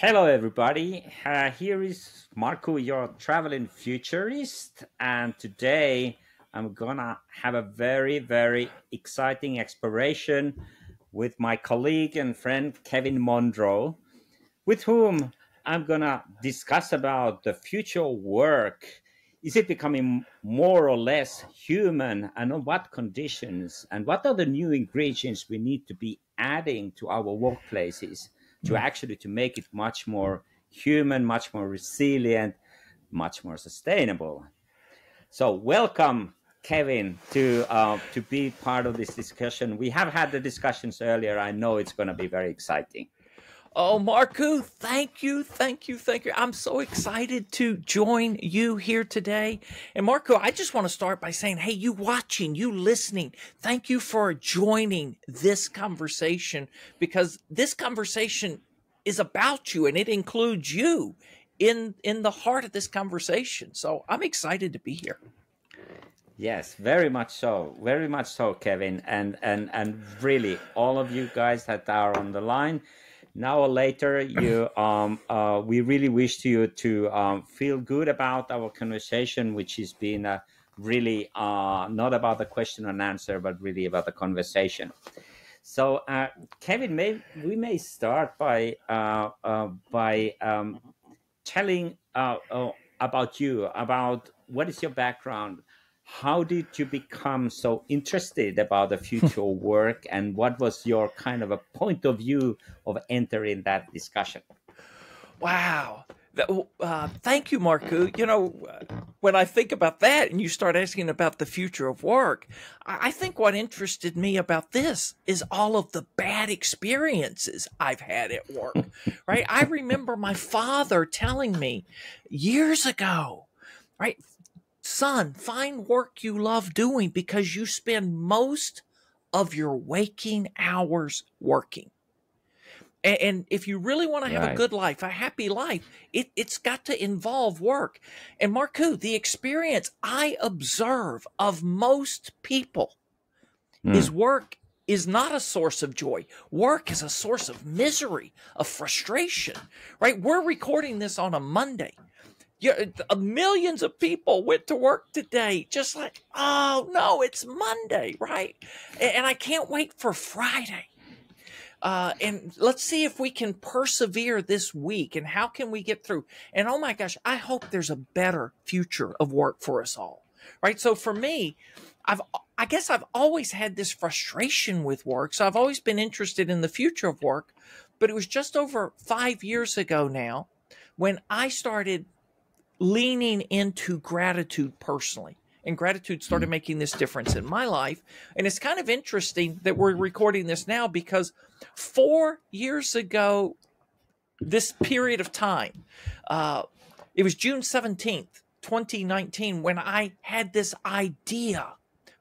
Hello, everybody. Uh, here is Markku, your traveling futurist, and today I'm gonna have a very, very exciting exploration with my colleague and friend Kevin Monroe, with whom I'm gonna discuss about the future work. Is it becoming more or less human, and on what conditions, and what are the new ingredients we need to be adding to our workplaces? To actually to make it much more human, much more resilient, much more sustainable. So welcome, Kevin, to uh, to be part of this discussion. We have had the discussions earlier. I know it's going to be very exciting. Oh, Markku, thank you, thank you, thank you. I'm so excited to join you here today. And Markku, I just want to start by saying, hey, you watching, you listening, thank you for joining this conversation because this conversation is about you and it includes you in in the heart of this conversation. So I'm excited to be here. Yes, very much so. Very much so, Kevin. And and and really all of you guys that are on the line now or later you um, uh, we really wish to you to um, feel good about our conversation which has been uh, really uh, not about the question and answer but really about the conversation. So uh, kevin may we may start by uh, uh, by um, telling about you about what is your background how did you become so interested about the future of work and what was your kind of a point of view of entering that discussion? Wow. Uh, thank you Markku you know when i think about that and you start asking about the future of work i think what interested me about this is all of the bad experiences i've had at work right? I remember my father telling me years ago right Son, find work you love doing because you spend most of your waking hours working. And, and if you really want to have right. a good life, a happy life, it, it's got to involve work. And Markku, the experience I observe of most people mm. is work is not a source of joy. Work is a source of misery, of frustration, right? We're recording this on a Monday. Yeah, uh, millions of people went to work today, just like, oh no, it's Monday, right? And I can't wait for Friday. Uh, and let's see if we can persevere this week and how can we get through. And oh my gosh, I hope there's a better future of work for us all, right? So for me, I've, I guess I've always had this frustration with work. So I've always been interested in the future of work, but it was just over five years ago now when I started leaning into gratitude personally. And gratitude started mm. making this difference in my life. And it's kind of interesting that we're recording this now because four years ago, this period of time, uh, it was June 17th, 2019, when I had this idea.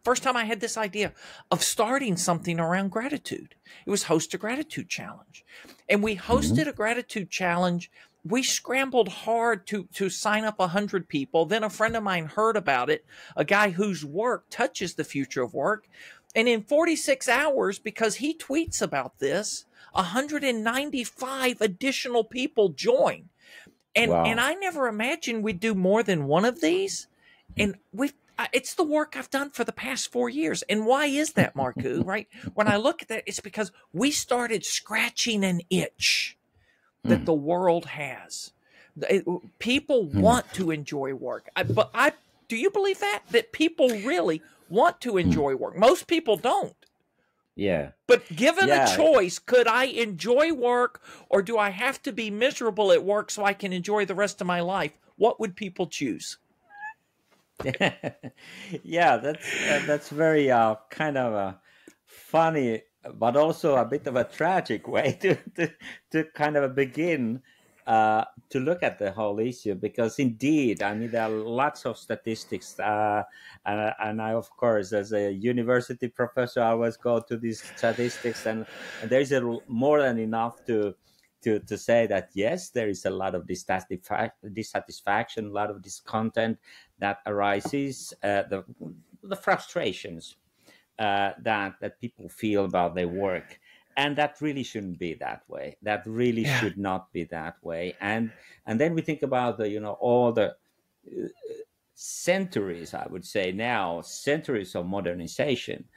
First time I had this idea of starting something around gratitude. It was Host a Gratitude Challenge. And we mm-hmm. hosted mm-hmm. a gratitude challenge we scrambled hard to to sign up 100 people then a friend of mine heard about it a guy whose work touches the future of work and in 46 hours because he tweets about this 195 additional people join and wow. and i never imagined we'd do more than one of these and we it's the work I've done for the past four years. And why is that, Markku? right? When I look at that, it's because we started scratching an itch that mm. the world has. It, people mm. want to enjoy work, I, but I do you believe that that people really want to hmm. enjoy work? Most people don't. Yeah. But given yeah. a choice, could I enjoy work or do I have to be miserable at work so I can enjoy the rest of my life? What would people choose? yeah, that's uh, that's very uh, kind of a funny but also a bit of a tragic way to to, to kind of begin uh, to look at the whole issue because indeed, I mean, there are lots of statistics, uh, and, and, I, of course, as a university professor, I always go to these statistics, and, and there's a, more than enough to. To, to say that yes, there is a lot of dissatisfaction, a lot of discontent that arises, uh, the the frustrations uh, that that people feel about their work. and that really shouldn't be that way. That really Yeah. should not be that way. And and then we think about the you know all the uh, centuries i would say now centuries of modernization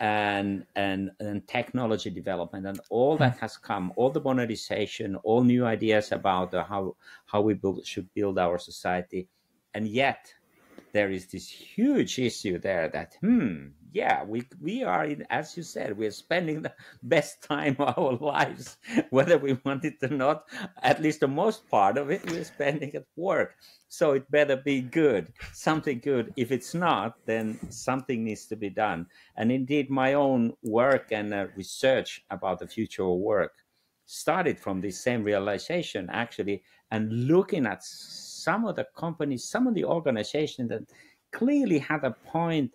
and and and technology development. And all that has come all the modernization all new ideas about uh, how how we build, should build our society. And yet there is this huge issue there that hmm yeah we we are in, as you said we're spending the best time of our lives whether we want it or not. At least the most part of it we're spending at work. So it better be good something good. If it's not then something needs to be done. And indeed my own work and uh, research about the future of work started from this same realization actually and looking at some of the companies some of the organizations that clearly had a point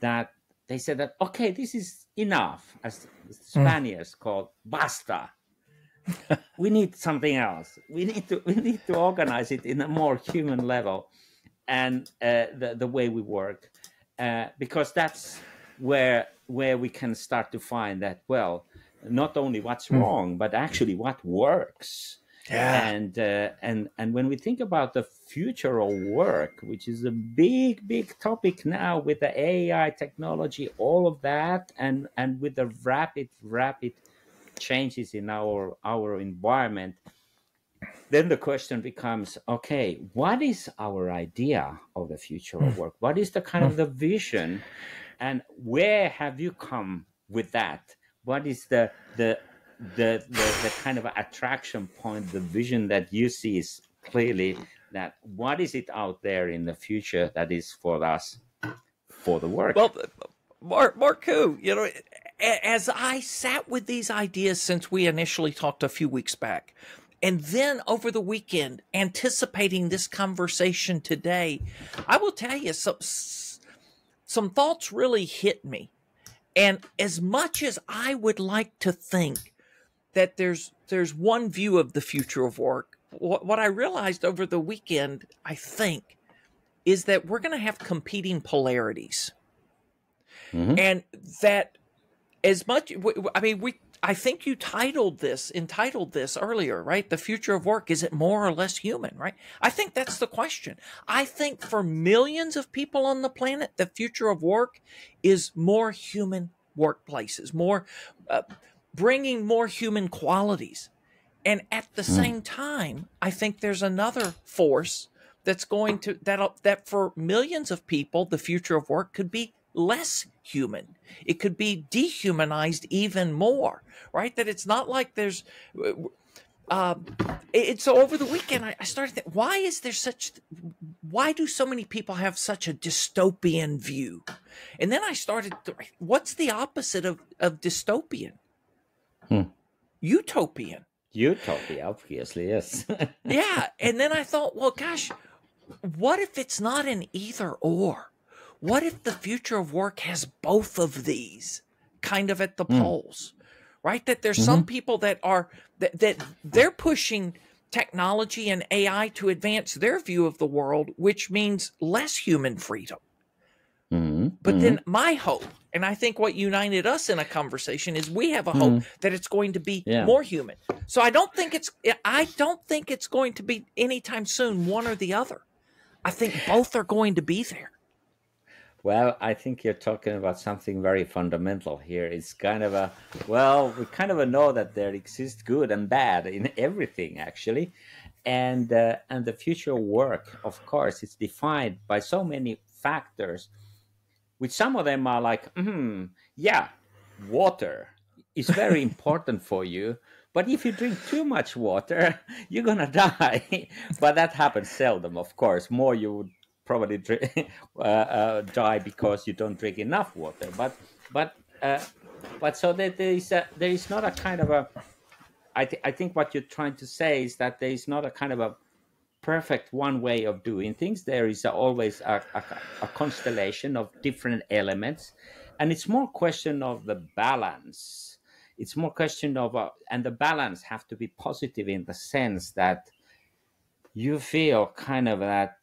that they said that okay this is enough as the spaniards called basta. We need something else. We need to we need to organize it in a more human level and uh, the, the way we work uh, because that's where where we can start to find that well not only what's wrong but actually what works Yeah. and uh, and and when we think about the future of work which is a big big topic now with the ai technology all of that and and with the rapid rapid changes in our our environment then the question becomes okay what is our idea of the future of work? What is the kind of the vision? And where have you come with that? What is the the the the, the kind of attraction point the vision that you see is clearly that what is it out there in the future that is for us for the work Well, Mark, Markku, you know, as I sat with these ideas since we initially talked a few weeks back, and then over the weekend, anticipating this conversation today, I will tell you some some thoughts really hit me. And as much as I would like to think that there's there's one view of the future of work, what, what I realized over the weekend, I think, is that we're going to have competing polarities. Mhm. and that as much I mean we i think you titled this entitled this earlier right? The future of work is it more or less human right? I think that's the question. I think for millions of people on the planet the future of work is more human workplaces more uh, bringing more human qualities. And at the same time i think there's another force that's going to that that for millions of people the future of work could be less human. It could be dehumanized even more right? That it's not like there's uh, it's so over the weekend I, I started thinking, why is there such why do so many people have such a dystopian view? And then i started what's the opposite of, of dystopian Hmm. utopian utopia obviously yes yeah. And then I thought, well, gosh, what if it's not an either or? What if the future of work has both of these kind of at the poles? Right? That there's some people that are that, that they're pushing technology and AI to advance their view of the world, which means less human freedom. Mhm, But mhm. then my hope, and I think what united us in a conversation is we have a hope that it's going to be Yeah. more human. So I don't think it's I don't think it's going to be anytime soon one or the other. I think both are going to be there. Well, I think you're talking about something very fundamental here. It's kind of a well, we kind of know that there exists good and bad in everything, actually, and uh, and the future work, of course, is defined by so many factors. Which some of them are like, hmm, yeah, water is very important for you, but if you drink too much water, you're gonna die. but that happens seldom, of course. More you would probably drink, uh, uh, die because you don't drink enough water. But but uh, but so that there is a, there is not a kind of a. I th- I think what you're trying to say is that there is not a kind of a perfect one way of doing things. There is always a, a, a constellation of different elements, and it's more question of the balance. It's more question of uh, and the balance have to be positive in the sense that you feel kind of that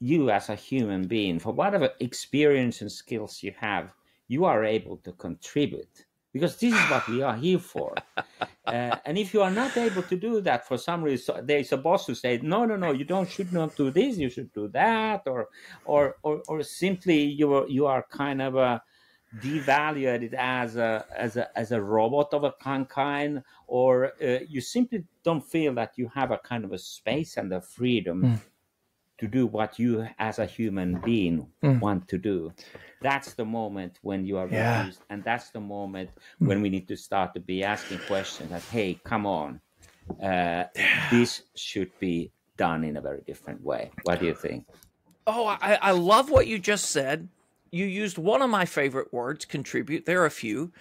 you as a human being for whatever experience and skills you have you are able to contribute because this is what we are here for. Uh, and if you are not able to do that for some reason, there is a boss who says, "No, no, no, you don't should not do this. You should do that," or, or, or, or simply you are you are kind of a devaluated as a as a as a robot of a kind, or uh, you simply don't feel that you have a kind of a space and a freedom mm. To do what you as a human being mm. want to do. That's the moment when you are yeah. reduced, and that's the moment mm. when we need to start to be asking questions like, "Hey, come on, uh, yeah. this should be done in a very different way." What do you think? Oh, I, I love what you just said you used one of my favorite words, contribute. There are a few.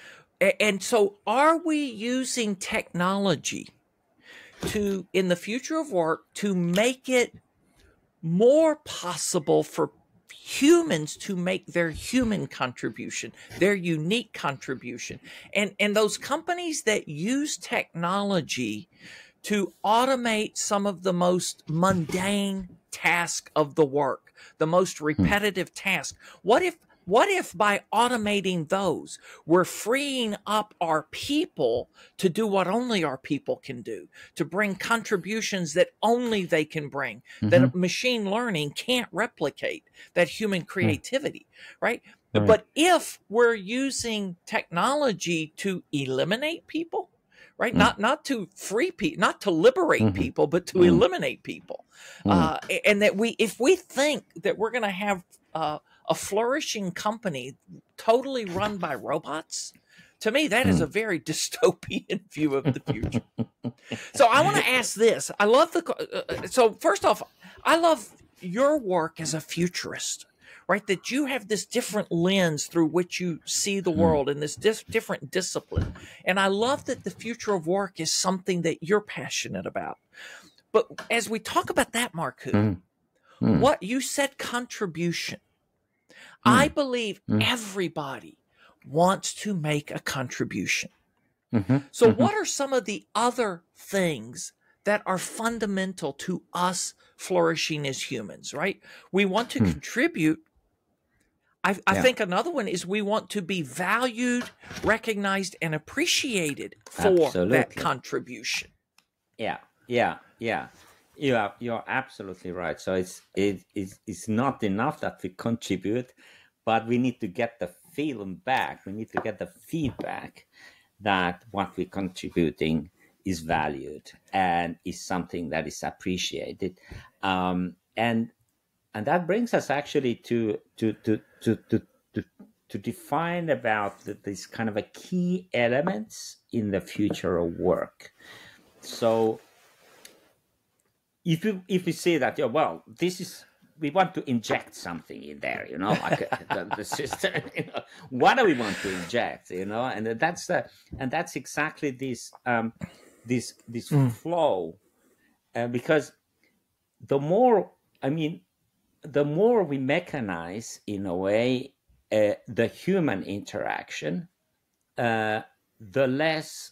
And so, are we using technology to, in the future of work, to make it more possible for humans to make their human contribution, their unique contribution? And, and those companies that use technology to automate some of the most mundane task of the work, the most hmm. repetitive hmm. task. What if what if by automating those, we're freeing up our people to do what only our people can do, to bring contributions that only they can bring, mm-hmm. that machine learning can't replicate, that human hmm. creativity, mm. right? right? But if we're using technology to eliminate people, right? Mm. Not not to free people, not to liberate mm-hmm. people, but to mm. eliminate people. Mm. Uh, and that we, if we think that we're going to have uh, a flourishing company totally run by robots, to me that is a hmm. very dystopian view of the future. so I want to ask this. I love the. Uh, uh, so first off, I love your work as a futurist right? That you have this different lens through which you see the hmm. world and this dis- different discipline. And I love that the future of work is something that you're passionate about. But as we talk about that, Markku, mm. mm. what you said contribution. Mm. I believe mm. everybody wants to make a contribution. Mm-hmm. So, mm-hmm. what are some of the other things that are fundamental to us flourishing as humans, right? We want to hmm. contribute I, I yeah. think another one is we want to be valued, recognized, and appreciated for absolutely. that contribution. Yeah, yeah, yeah. You are you're absolutely right. So it's it is it's not enough that we contribute, but we need to get the feeling back. We need to get the feedback that what we're contributing is valued and is something that is appreciated. Um, and and that brings us actually to to to to to, to, to define about the, these kind of a key elements in the future of work. So if you if you say that, yeah, well, this is we want to inject something in there, you know, like the, the, system. You know, what do we want to inject, you know? And that's the and that's exactly this um, this this mm. flow, uh, because the more I mean, the more we mechanize, in a way, uh, the human interaction, uh, the less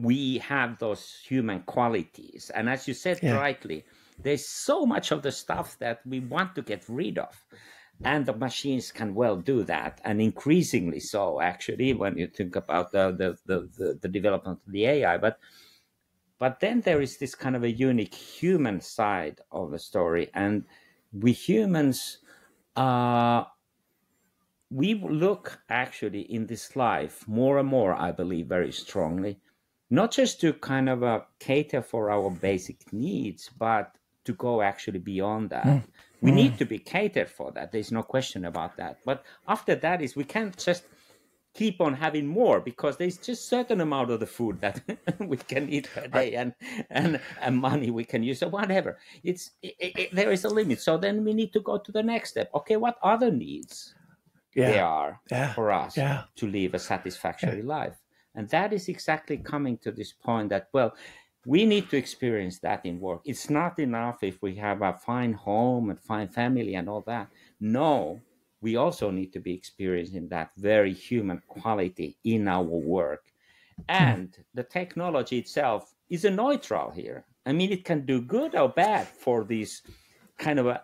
we have those human qualities. And as you said yeah. rightly, there's so much of the stuff that we want to get rid of. And the machines can well do that, and increasingly so, actually, when you think about the, the, the, the, the development of the AI. But but then there is this kind of a unique human side of the story. And we humans uh, we look actually in this life more and more i believe very strongly not just to kind of uh, cater for our basic needs but to go actually beyond that mm. we mm. need to be catered for that there's no question about that but after that is we can't just keep on having more because there's just certain amount of the food that we can eat per day and and, and money we can use or whatever it's it, it, there is a limit so then we need to go to the next step okay what other needs yeah. there are yeah. for us yeah. to live a satisfactory life and that is exactly coming to this point that well we need to experience that in work it's not enough if we have a fine home and fine family and all that no we also need to be experiencing that very human quality in our work. And the technology itself is a neutral here. I mean, it can do good or bad for these kind of a,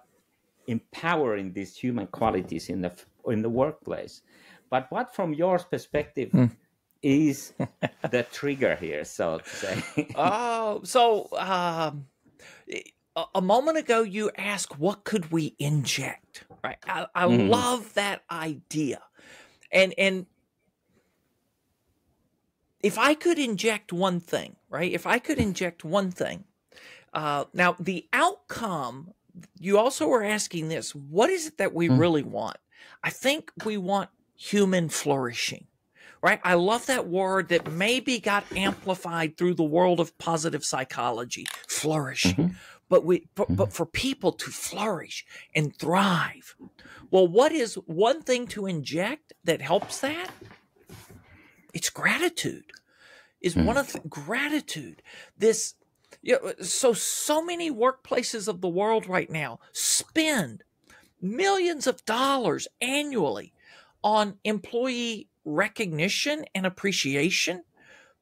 empowering these human qualities in the in the workplace. but what from your perspective Hmm. Is the trigger here so to say Oh, so um, a, moment ago you asked, what could we inject? Right. I, I Mhm. love that idea, and and if I could inject one thing, right? If I could inject one thing, uh, now the outcome. You also were asking this: what is it that we Mm. really want? I think we want human flourishing right? I love that word that maybe got amplified through the world of positive psychology, flourishing. Mhm. But we, but, but for people to flourish and thrive. Well, what is one thing to inject that helps that? It's gratitude. Is one of the, gratitude. This, you know, so so many workplaces of the world right now spend millions of dollars annually on employee recognition and appreciation.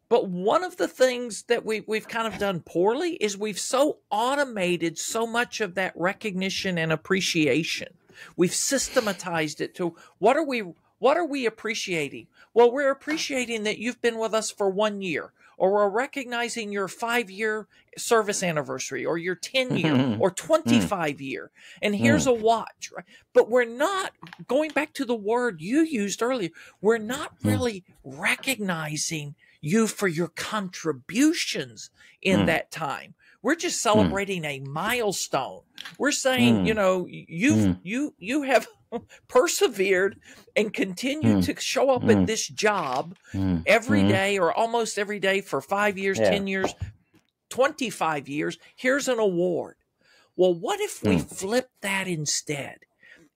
But one of the things that we, we've kind of done poorly is we've so automated so much of that recognition and appreciation. We've systematized it to what are we what are we appreciating? Well, we're appreciating that you've been with us for one year, or we're recognizing your five year service anniversary, or your 10 year, hmm. or 25 year. And here's hmm. a watch, right? But we're not going back to the word you used earlier, we're not Mm. really recognizing you for your contributions in hmm. that time. We're just celebrating a milestone. We're saying, you know, you've you you have persevered and continued Mm. to show up Mm. at this job Mm. every Mm. day or almost every day for 5 years, Yeah. 10 years, 25 years. Here's an award. Well, what if we Mm. flipped that instead?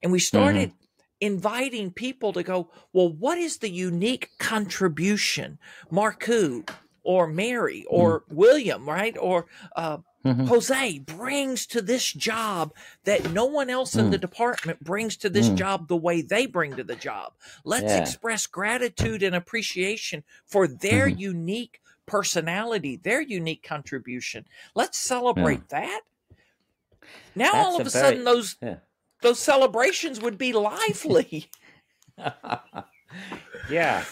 And we Mm-hmm. started inviting people to go, well, what is the unique contribution Markku or Mary or William, right? Or uh, Mhm. Jose brings to this job that no one else in the department brings to this Mm. job the way they bring to the job. Let's Yeah. express gratitude and appreciation for their Mhm. unique personality, their unique contribution. Let's celebrate that. Now That's all of a a sudden those Yeah. those celebrations would be lively. yeah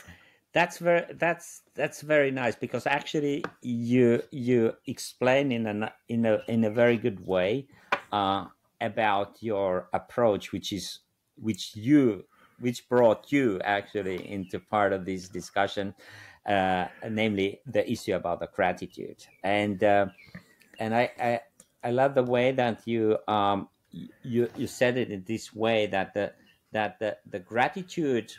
that's very that's that's very nice because actually you you explain in a in a in a very good way uh, about your approach which is which you which brought you actually into part of this discussion uh, namely the issue about the gratitude. And uh, and I, I I love the way that you um you you said it in this way that the that the, the gratitude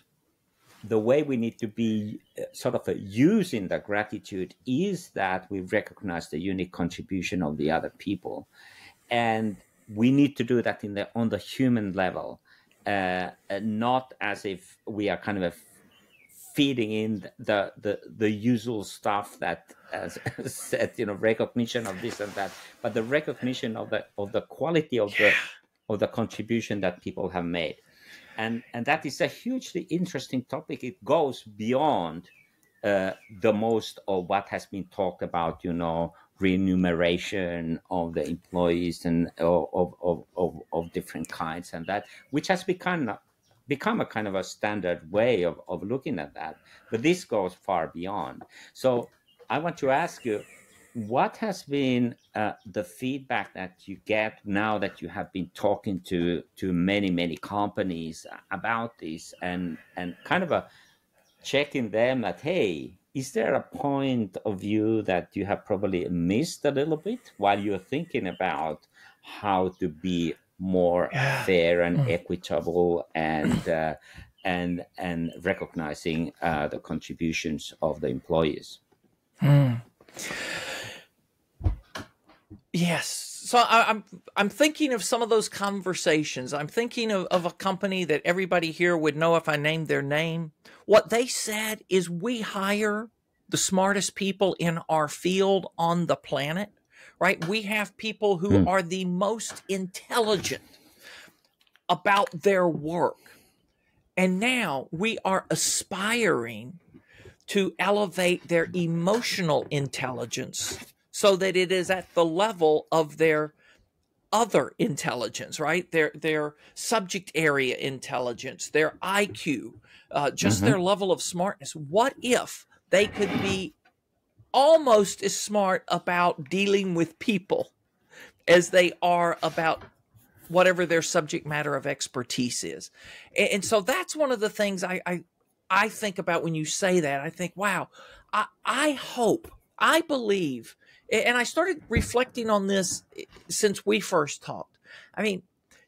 the way we need to be uh, sort of uh, using the gratitude is that we recognize the unique contribution of the other people. And we need to do that in the on the human level uh, uh, not as if we are kind of a feeding in the the the usual stuff that as said you know recognition of this and that but the recognition of the of the quality of the of the contribution that people have made and and that is a hugely interesting topic. It goes beyond uh, the most of what has been talked about you know remuneration of the employees and of of, of, of, different kinds and that which has become become a kind of a standard way of, of looking at that. But this goes far beyond. So i want to ask you what has been uh, the feedback that you get now that you have been talking to to many many companies about this and and kind of a checking them that hey is there a point of view that you have probably missed a little bit while you're thinking about how to be more Yeah. fair and Mm. equitable and uh, and and recognizing uh, the contributions of the employees Hmm. Yes. So I, I'm I'm thinking of some of those conversations. I'm thinking of, of a company that everybody here would know if I named their name. What they said is we hire the smartest people in our field on the planet, right? We have people who Hmm. are the most intelligent about their work. And now we are aspiring to elevate their emotional intelligence so that it is at the level of their other intelligence, right? Their their subject area intelligence, their IQ, uh, just Mm-hmm. their level of smartness. What if they could be almost as smart about dealing with people as they are about whatever their subject matter of expertise is? And, and so that's one of the things I, I I think about when you say that. I think, wow, I, I hope, I believe, and I started reflecting on this eh, since we first talked. I mean,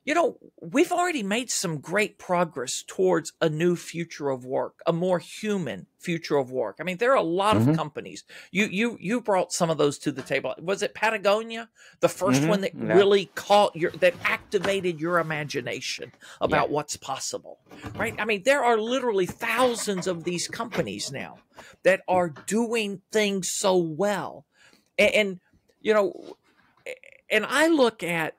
you know, we've already made some great progress towards a new future of work, a more human future of work. I mean, there are a lot of Mhm. companies. You you you brought some of those to the table. Was it Patagonia, the 1st Mhm. one that Yeah. really caught your that activated your imagination about Yeah. what's possible? Right? I mean, there are literally thousands of these companies now that are doing things so well. And, and you know, and I look at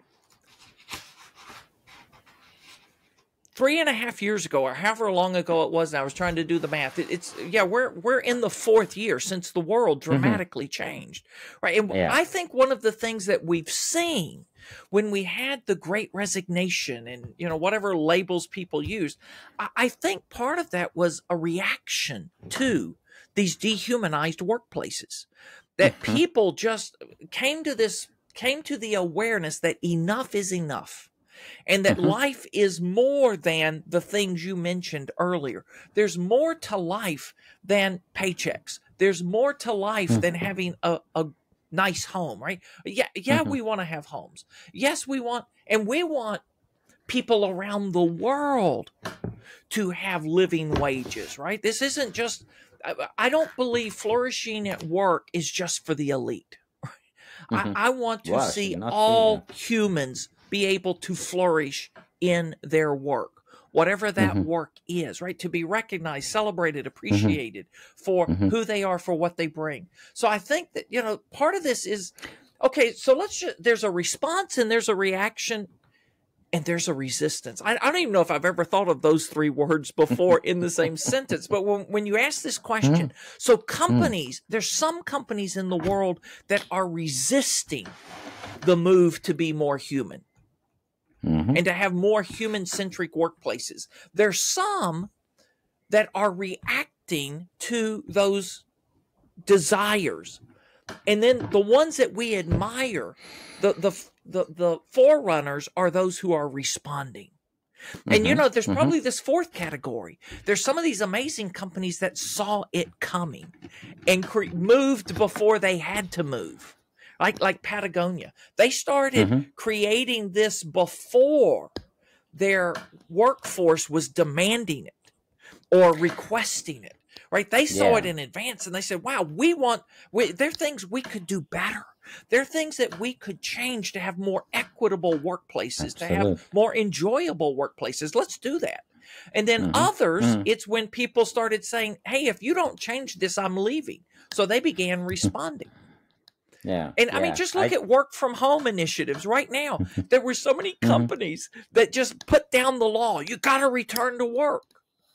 three and a half years ago or however long ago it was and i was trying to do the math it, it's yeah we're we're in the fourth year since the world mm-hmm. dramatically changed right? And Yeah. i think one of the things that we've seen when we had the great resignation and you know whatever labels people used i, I think part of that was a reaction mm-hmm. to these dehumanized workplaces that Mhm. people just came to this came to the awareness that enough is enough and that Mhm. life is more than the things you mentioned earlier. There's more to life than paychecks. There's more to life than having a, a nice home, right? Yeah, yeah, Mhm. we want to have homes. Yes, we want, and we want people around the world to have living wages, right? This isn't just, I, I don't believe flourishing at work is just for the elite. I, I want to see all humans be able to flourish in their work, whatever that Mhm. work is, right? To be recognized, celebrated, appreciated for Mhm. who they are, for what they bring. So I think that, you know, part of this is okay, so let's just, there's a response and there's a reaction and there's a resistance. I, I don't even know if I've ever thought of those three words before in the same sentence. But when, when you ask this question, so companies, there's some companies in the world that are resisting the move to be more human Mhm. and to have more human centric workplaces. There's some that are reacting to those desires. And then the ones that we admire, the the the, the forerunners are those who are responding. And you Mhm. know, there's Mhm. probably this fourth category. There's some of these amazing companies that saw it coming and cre- moved before they had to move. Like like Patagonia. They started Mhm. creating this before their workforce was demanding it or requesting it. Right? They saw Yeah. it in advance and they said, "Wow, we want we, there are things we could do better. There are things that we could change to have more equitable workplaces, to have more enjoyable workplaces. Let's do that." And then Mhm. others, Mhm. it's when people started saying, "Hey, if you don't change this, I'm leaving." So they began responding. Yeah. And I mean, just look I- at work from home initiatives right now. there were so many Mhm. companies that just put down the law. You got to return to work.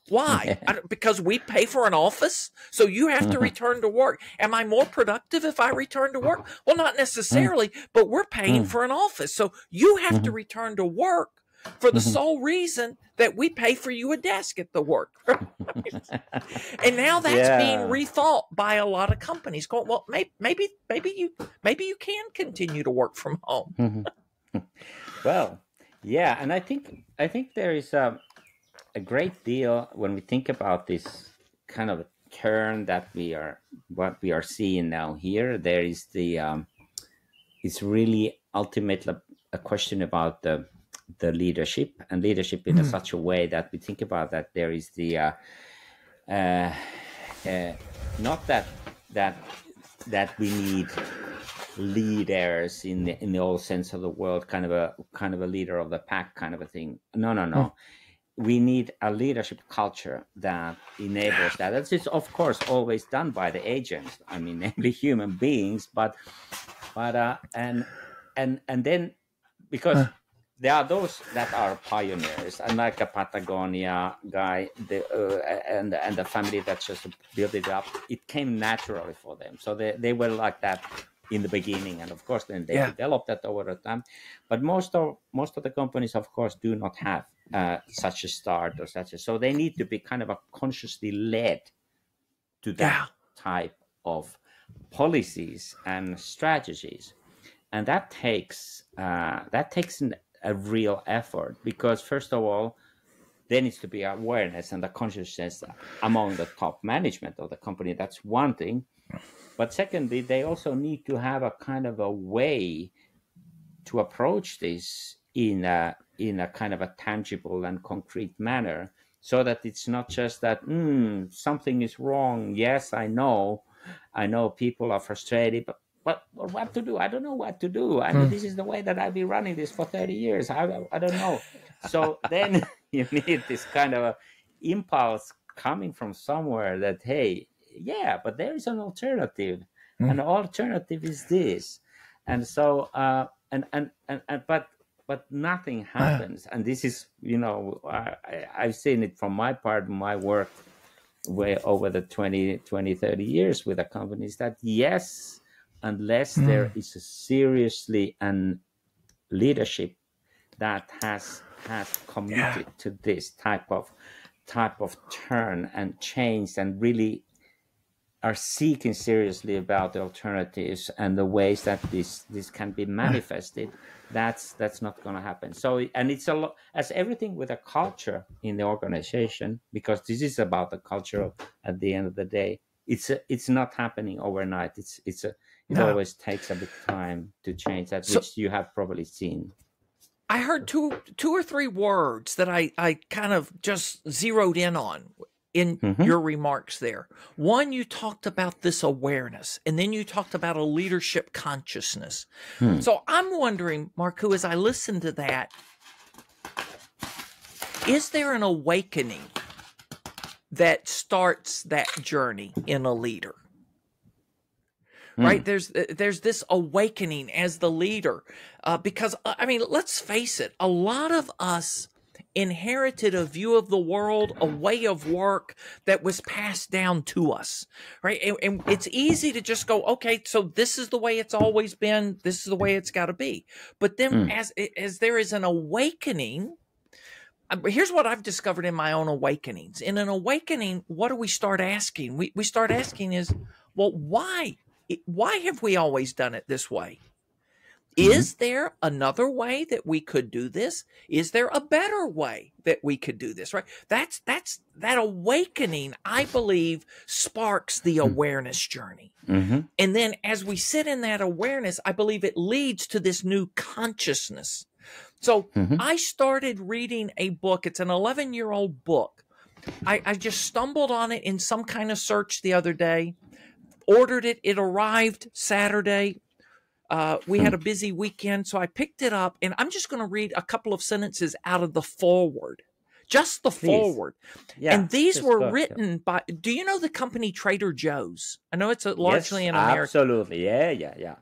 Why? I because we pay for an office, so you have to return to work. Am I more productive if I return to work? Well, not necessarily, but we're paying Mm. for an office, so you have to return to work for the Mhm. sole reason that we pay for you a desk at the work. and now that's Yeah. being rethought by a lot of companies. Going, well, maybe, maybe, maybe you, maybe you can continue to work from home. Mhm. well, yeah, and I think I think there is a a great deal when we think about this kind of turn that we are what we are seeing now here. There is the um, it's really ultimately a question about the the leadership and leadership in a Mhm. such a way that we think about that there is the uh, uh, uh, not that that that we need leaders in the in the old sense of the word, kind of a kind of a leader of the pack kind of a thing. No, no, no. We need a leadership culture that enables that. That's just, of course, always done by the agents. I mean, namely human beings, but but uh, and and and then because Huh. there are those that are pioneers, and like a Patagonia guy, the uh, and and the family that just built it up, it came naturally for them. So they, they were like that in the beginning, and of course then they Yeah. develop that over the time. But most of most of the companies, of course, do not have uh, such a start or such a. So they need to be kind of a consciously led to that Yeah. type of policies and strategies, and that takes uh, that takes an, a real effort because first of all, there needs to be awareness and the consciousness among the top management of the company. That's one thing. But secondly, they also need to have a kind of a way to approach this in a in a kind of a tangible and concrete manner, so that it's not just that "Hmm, something is wrong. Yes, I know, I know people are frustrated, but but what to do? I don't know what to do. I mean, Hmm. this is the way that I've been running this for thirty years. I I don't know. So then you need this kind of a impulse coming from somewhere that hey, yeah, but there is an alternative, Mm. and alternative is this, and so uh, and, and and and but but nothing happens, and this is you know I, I've seen it from my part, my work way over the 20, 20 30 years with the companies that yes unless Mm. there is a seriously an leadership that has has committed to this type of type of turn and change and really are seeking seriously about the alternatives and the ways that this this can be manifested that's that's not going to happen. So and it's a lot as everything with a culture in the organization because this is about the culture of, at the end of the day it's a, it's not happening overnight. It's it's a it No. always takes a bit time to change that So- which you have probably seen. I heard two two or three words that I I kind of just zeroed in on in Mhm. your remarks there. One you talked about this awareness and then you talked about a leadership consciousness. Hmm. So I'm wondering Markku as I listen to that is there an awakening that starts that journey in a leader? Hmm. right there's uh, there's this awakening as the leader uh, because uh, i mean let's face it a lot of us inherited a view of the world a way of work that was passed down to us right and, and it's easy to just go okay so this is the way it's always been this is the way it's got to be but then Mm. as as there is an awakening uh, here's what I've discovered in my own awakenings. In an awakening, what do we start asking? We we start asking is, well, why? Why have we always done it this way? Is there another way that we could do this? Is there a better way that we could do this? Right? That's that's that awakening, I believe, sparks the awareness journey. Mhm. And then as we sit in that awareness, I believe it leads to this new consciousness. So Mhm. I started reading a book. It's an 11 year old book. I, I just stumbled on it in some kind of search the other day, ordered it. It arrived Saturday. Uh, we had a busy weekend, so I picked it up and I'm just going to read a couple of sentences out of the forward. Just the Please. forward. yeah and these were go. written by, do you know the company Trader Joe's? I know it's a, Yes, largely an American. absolutely yeah yeah yeah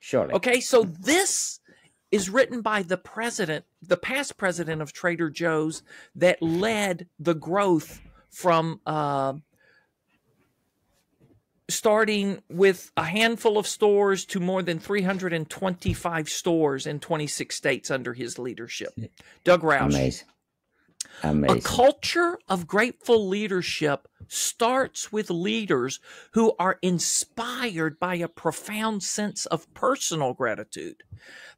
surely Okay, so this is written by the president, the past president of Trader Joe's that led the growth from uh, starting with a handful of stores to more than 325 stores in 26 states under his leadership. Doug Rauch. amazing Amazing. A culture of grateful leadership starts with leaders who are inspired by a profound sense of personal gratitude.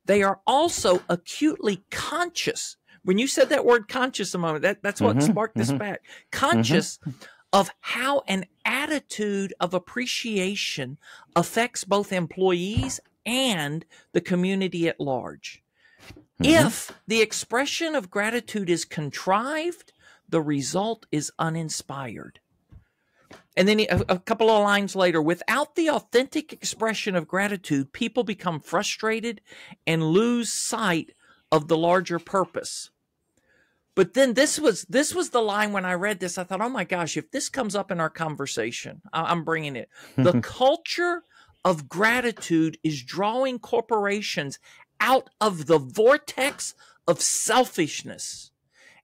They are also acutely conscious. When you said that word conscious a moment, that, that's what Mhm, sparked this mhm. back. Conscious of how an attitude of appreciation affects both employees and the community at large. Mhm. If the expression of gratitude is contrived, the result is uninspired. And then a, a couple of lines later, without the authentic expression of gratitude, people become frustrated and lose sight of the larger purpose. But then this was this was the line when I read this. I thought, oh my gosh, if this comes up in our conversation, I- I'm bringing it. The culture of gratitude is drawing corporations out of the vortex of selfishness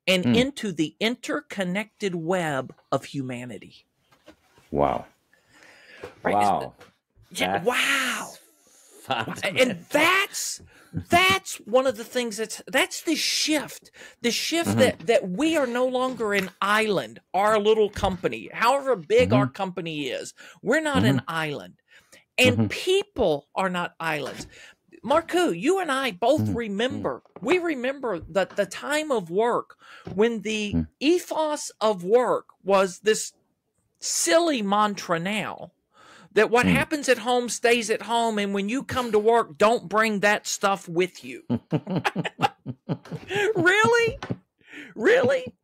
and Mm. into the interconnected web of humanity. wow Right? wow Yeah, That's wow. and that's that's one of the things that's that's the shift the shift mm-hmm. that that we are no longer an island our little company however big mm-hmm. our company is we're not mm-hmm. an island and mm-hmm. people are not islands Markku, you and I both mm-hmm. remember. We remember that the time of work when the mm. ethos of work was this silly mantra now that what mm. happens at home stays at home and when you come to work don't bring that stuff with you really really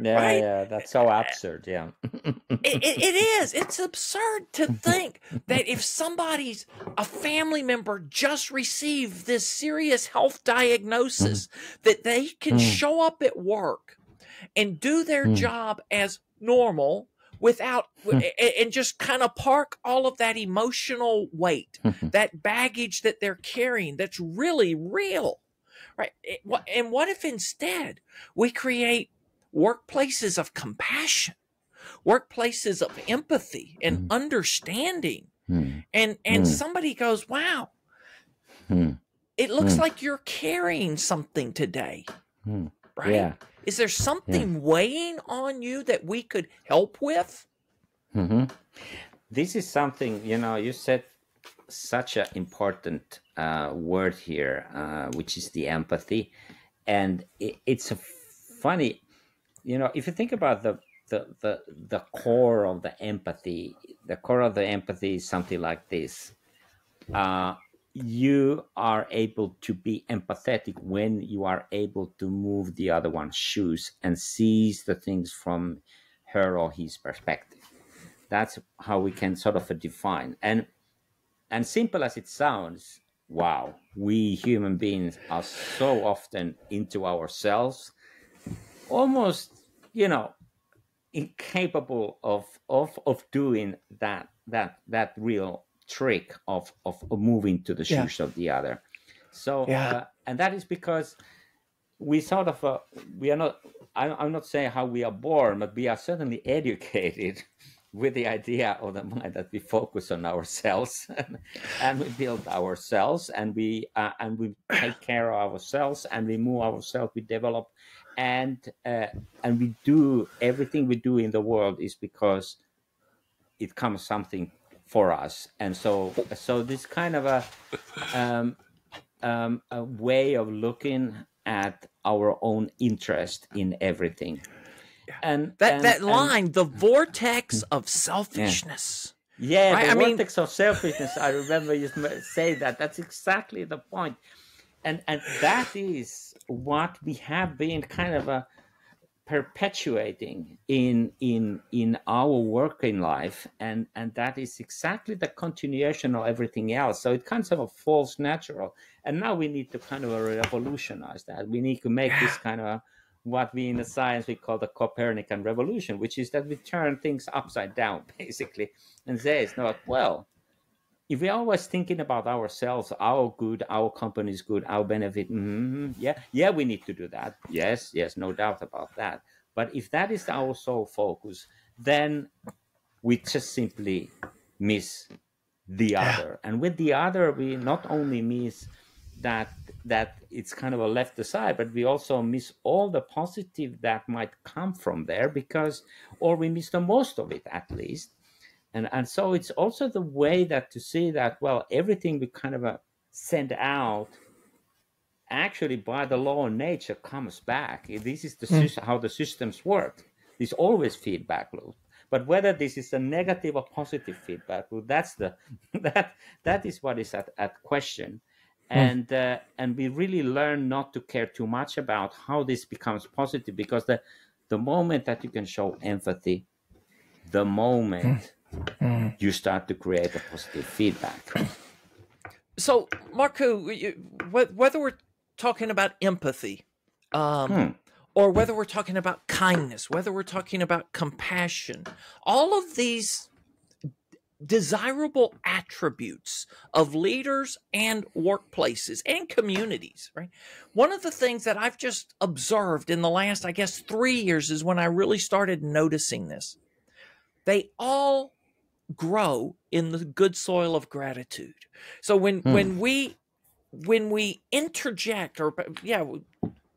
yeah right? yeah that's so absurd yeah it, it, it is it's absurd to think that if somebody's a family member just received this serious health diagnosis mm. that they can mm. show up at work and do their mm. job as normal without hmm. and just kind of park all of that emotional weight, that baggage that they're carrying that's really real. Right. And what if instead we create workplaces of compassion, workplaces of empathy and mm. understanding? Mm. And and mm. somebody goes, "Wow. It looks like you're carrying something today." Right? Yeah. Is there something yeah. weighing on you that we could help with? Mm-hmm. This is something, you know, you said such an important uh, word here, uh, which is the empathy. And it, it's a funny, you know, if you think about the, the, the, the core of the empathy, the core of the empathy is something like this. Uh, you are able to be empathetic when you are able to move the other one's shoes and sees the things from her or his perspective. That's how we can sort of define. And and simple as it sounds, wow, we human beings are so often into ourselves, almost, you know, incapable of of of doing that that that real trick of of, moving to the shoes yeah. of the other. So yeah. Uh, and that is because we sort of uh, we are not. I'm not saying how we are born, but we are certainly educated with the idea of the mind that we focus on ourselves and, and we build ourselves and we uh, and we take care of ourselves and we move ourselves we develop and uh, and we do everything we do in the world is because it comes something for us. And so so this kind of a um, um, a way of looking at our own interest in everything. And that and, that line and, the vortex of selfishness. Yeah, yeah right? the I vortex mean, of selfishness. I remember you say that. That's exactly the point. And and that is what we have been kind of a perpetuating in in in our working life and and that is exactly the continuation of everything else. So it kind of falls natural and now we need to kind of revolutionize that. We need to make yeah. this kind of what we in the science we call the copernican revolution which is that we turn things upside down basically. And say it's not well if we're always thinking about ourselves, our good, our company's good, our benefit, mm-hmm, yeah, yeah, we need to do that. Yes, yes, no doubt about that. But if that is our sole focus, then we just simply miss the other. And with the other, we not only miss that that it's kind of a left aside, but we also miss all the positive that might come from there because, or we miss the most of it at least and and so it's also the way that to see that well everything we kind of uh, send out actually by the law of nature comes back. This is the mm. how the systems work. There's always feedback loop. But whether this is a negative or positive feedback loop that's the that that is what is at, at question. Mm. and uh, and we really learn not to care too much about how this becomes positive because the the moment that you can show empathy the moment mm mm. you start to create a positive feedback. So, Markku, whether we're talking about empathy, um, hmm. or whether we're talking about kindness, whether we're talking about compassion, all of these desirable attributes of leaders and workplaces and communities, right? One of the things that I've just observed in the last, I guess, three years is when I really started noticing this. They all grow in the good soil of gratitude. So when Hmm. when we when we interject or yeah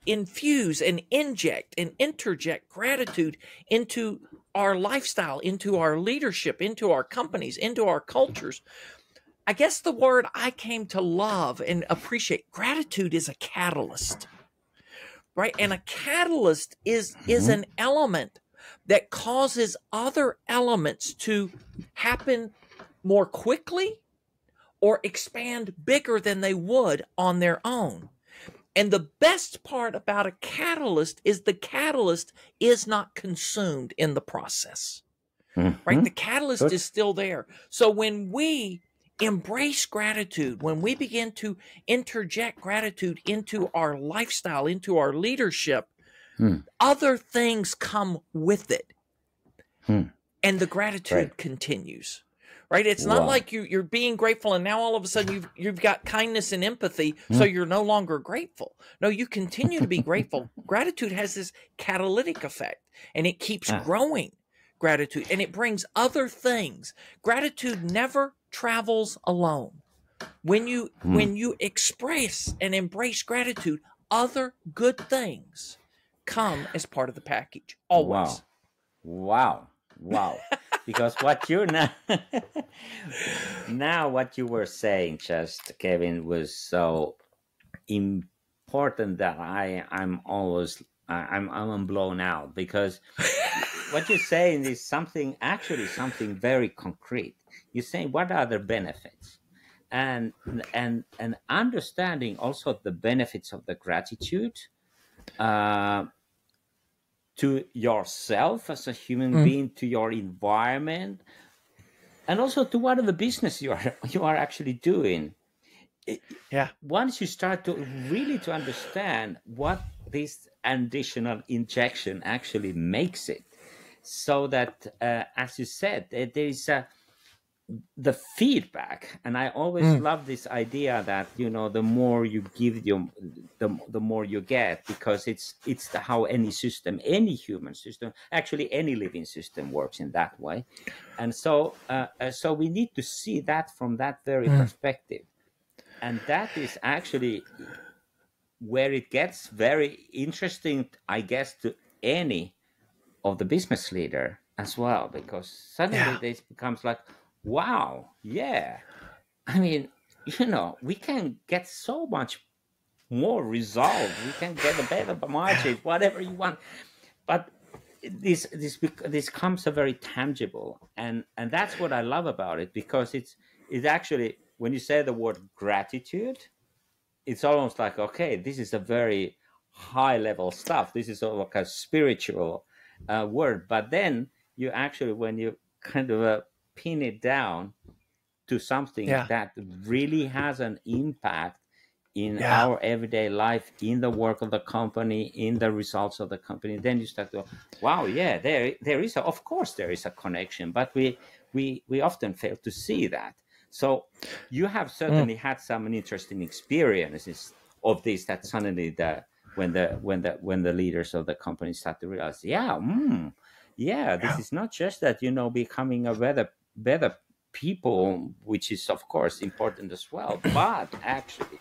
infuse and inject and interject gratitude into our lifestyle, into our leadership, into our companies, into our cultures. I guess the word I came to love and appreciate gratitude is a catalyst. Right? And a catalyst is is Mhm. an element that causes other elements to happen more quickly or expand bigger than they would on their own. And the best part about a catalyst is the catalyst is not consumed in the process, right? Mhm. The catalyst Good. is still there. So when we embrace gratitude, when we begin to interject gratitude into our lifestyle, into our leadership, Hmm. other things come with it. Hmm. And the gratitude Right. continues. Right? It's not Wow. like you you're being grateful and now all of a sudden you've you've got kindness and empathy, so Hmm. you're no longer grateful. No, you continue to be grateful. Gratitude has this catalytic effect and it keeps Ah. growing gratitude and it brings other things. Gratitude never travels alone. When you Hmm. when you express and embrace gratitude, other good things come as part of the package. Always. Wow. Wow. Wow. because what you're now now what you were saying just Kevin was so important that I I'm always I'm I'm blown out because what you're saying is something actually something very concrete. You're saying what are the benefits? And and and understanding also the benefits of the gratitude uh, to yourself as a human Mm. being, to your environment, and also to whatever business you are you are actually doing. Yeah. Once you start to really to understand what this additional injection actually makes it, so that uh, as you said, there is a the feedback and i always Mm. love this idea that you know the more you give you the, the more you get because it's it's the, how any system any human system actually any living system works in that way and so uh, uh, so we need to see that from that very Mm. perspective and that is actually where it gets very interesting i guess to any of the business leader as well because suddenly Yeah. this becomes like wow. Yeah. I mean you know we can get so much more results we can get a better margin whatever you want. But this this this comes a very tangible and and that's what i love about it because it's it's actually when you say the word gratitude it's almost like okay this is a very high level stuff. This is of like a spiritual uh, word. But then you actually when you kind of uh, pin it down to something Yeah. that really has an impact in Yeah. our everyday life in the work of the company in the results of the company then you start to wow yeah there there is a, of course there is a connection but we we we often fail to see that so you have certainly had some interesting experiences of this that suddenly the when the when the when the leaders of the company start to realize yeah mm, yeah this Yeah. is not just that you know becoming a better better people which is of course important as well but actually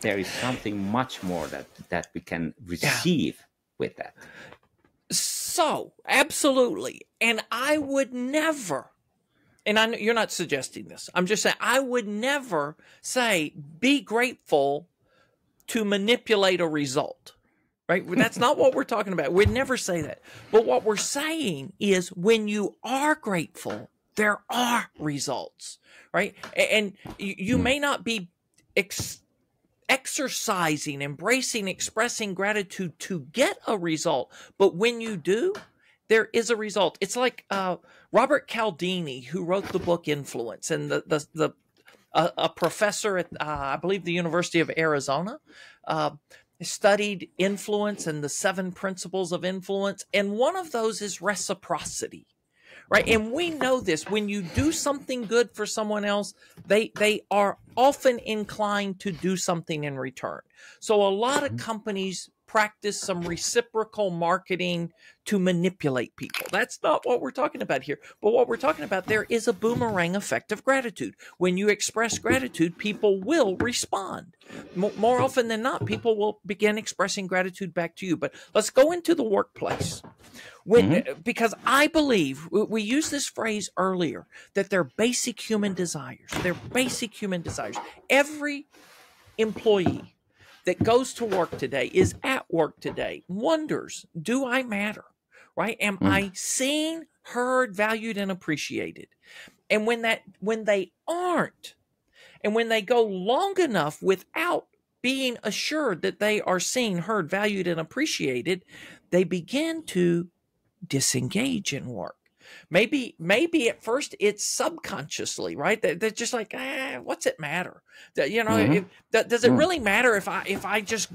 there is something much more that that we can receive with that So, absolutely. And I would never, and I know you're not suggesting this, I'm just saying, I would never say be grateful to manipulate a result. Right? That's not what we're talking about. We'd never say that. But what we're saying is when you are grateful, there are results. Right? And you, you may not be ex- exercising, embracing, expressing gratitude to get a result. But when you do, there is a result. It's like uh, Robert Cialdini, who wrote the book Influence, and the the, the a, a professor at uh, I believe the University of Arizona. Uh, studied influence and the seven principles of influence and one of those is reciprocity right? And we know this when you do something good for someone else they they are often inclined to do something in return. So a lot of mm-hmm. companies practice some reciprocal marketing to manipulate people. That's not what we're talking about here. But what we're talking about there is a boomerang effect of gratitude. When you express gratitude, people will respond. More often than not, people will begin expressing gratitude back to you. But let's go into the workplace. When, mm-hmm. Because I believe we used this phrase earlier that they're basic human desires. They're basic human desires. Every employee that goes to work today is at work today wonders do i matter right? Am mm. i seen heard valued and appreciated? And when that when they aren't and when they go long enough without being assured that they are seen heard valued and appreciated they begin to disengage in work maybe maybe at first it's subconsciously right they're, they're just like eh, what's it matter you know mm-hmm. if, does it mm. really matter if i if i just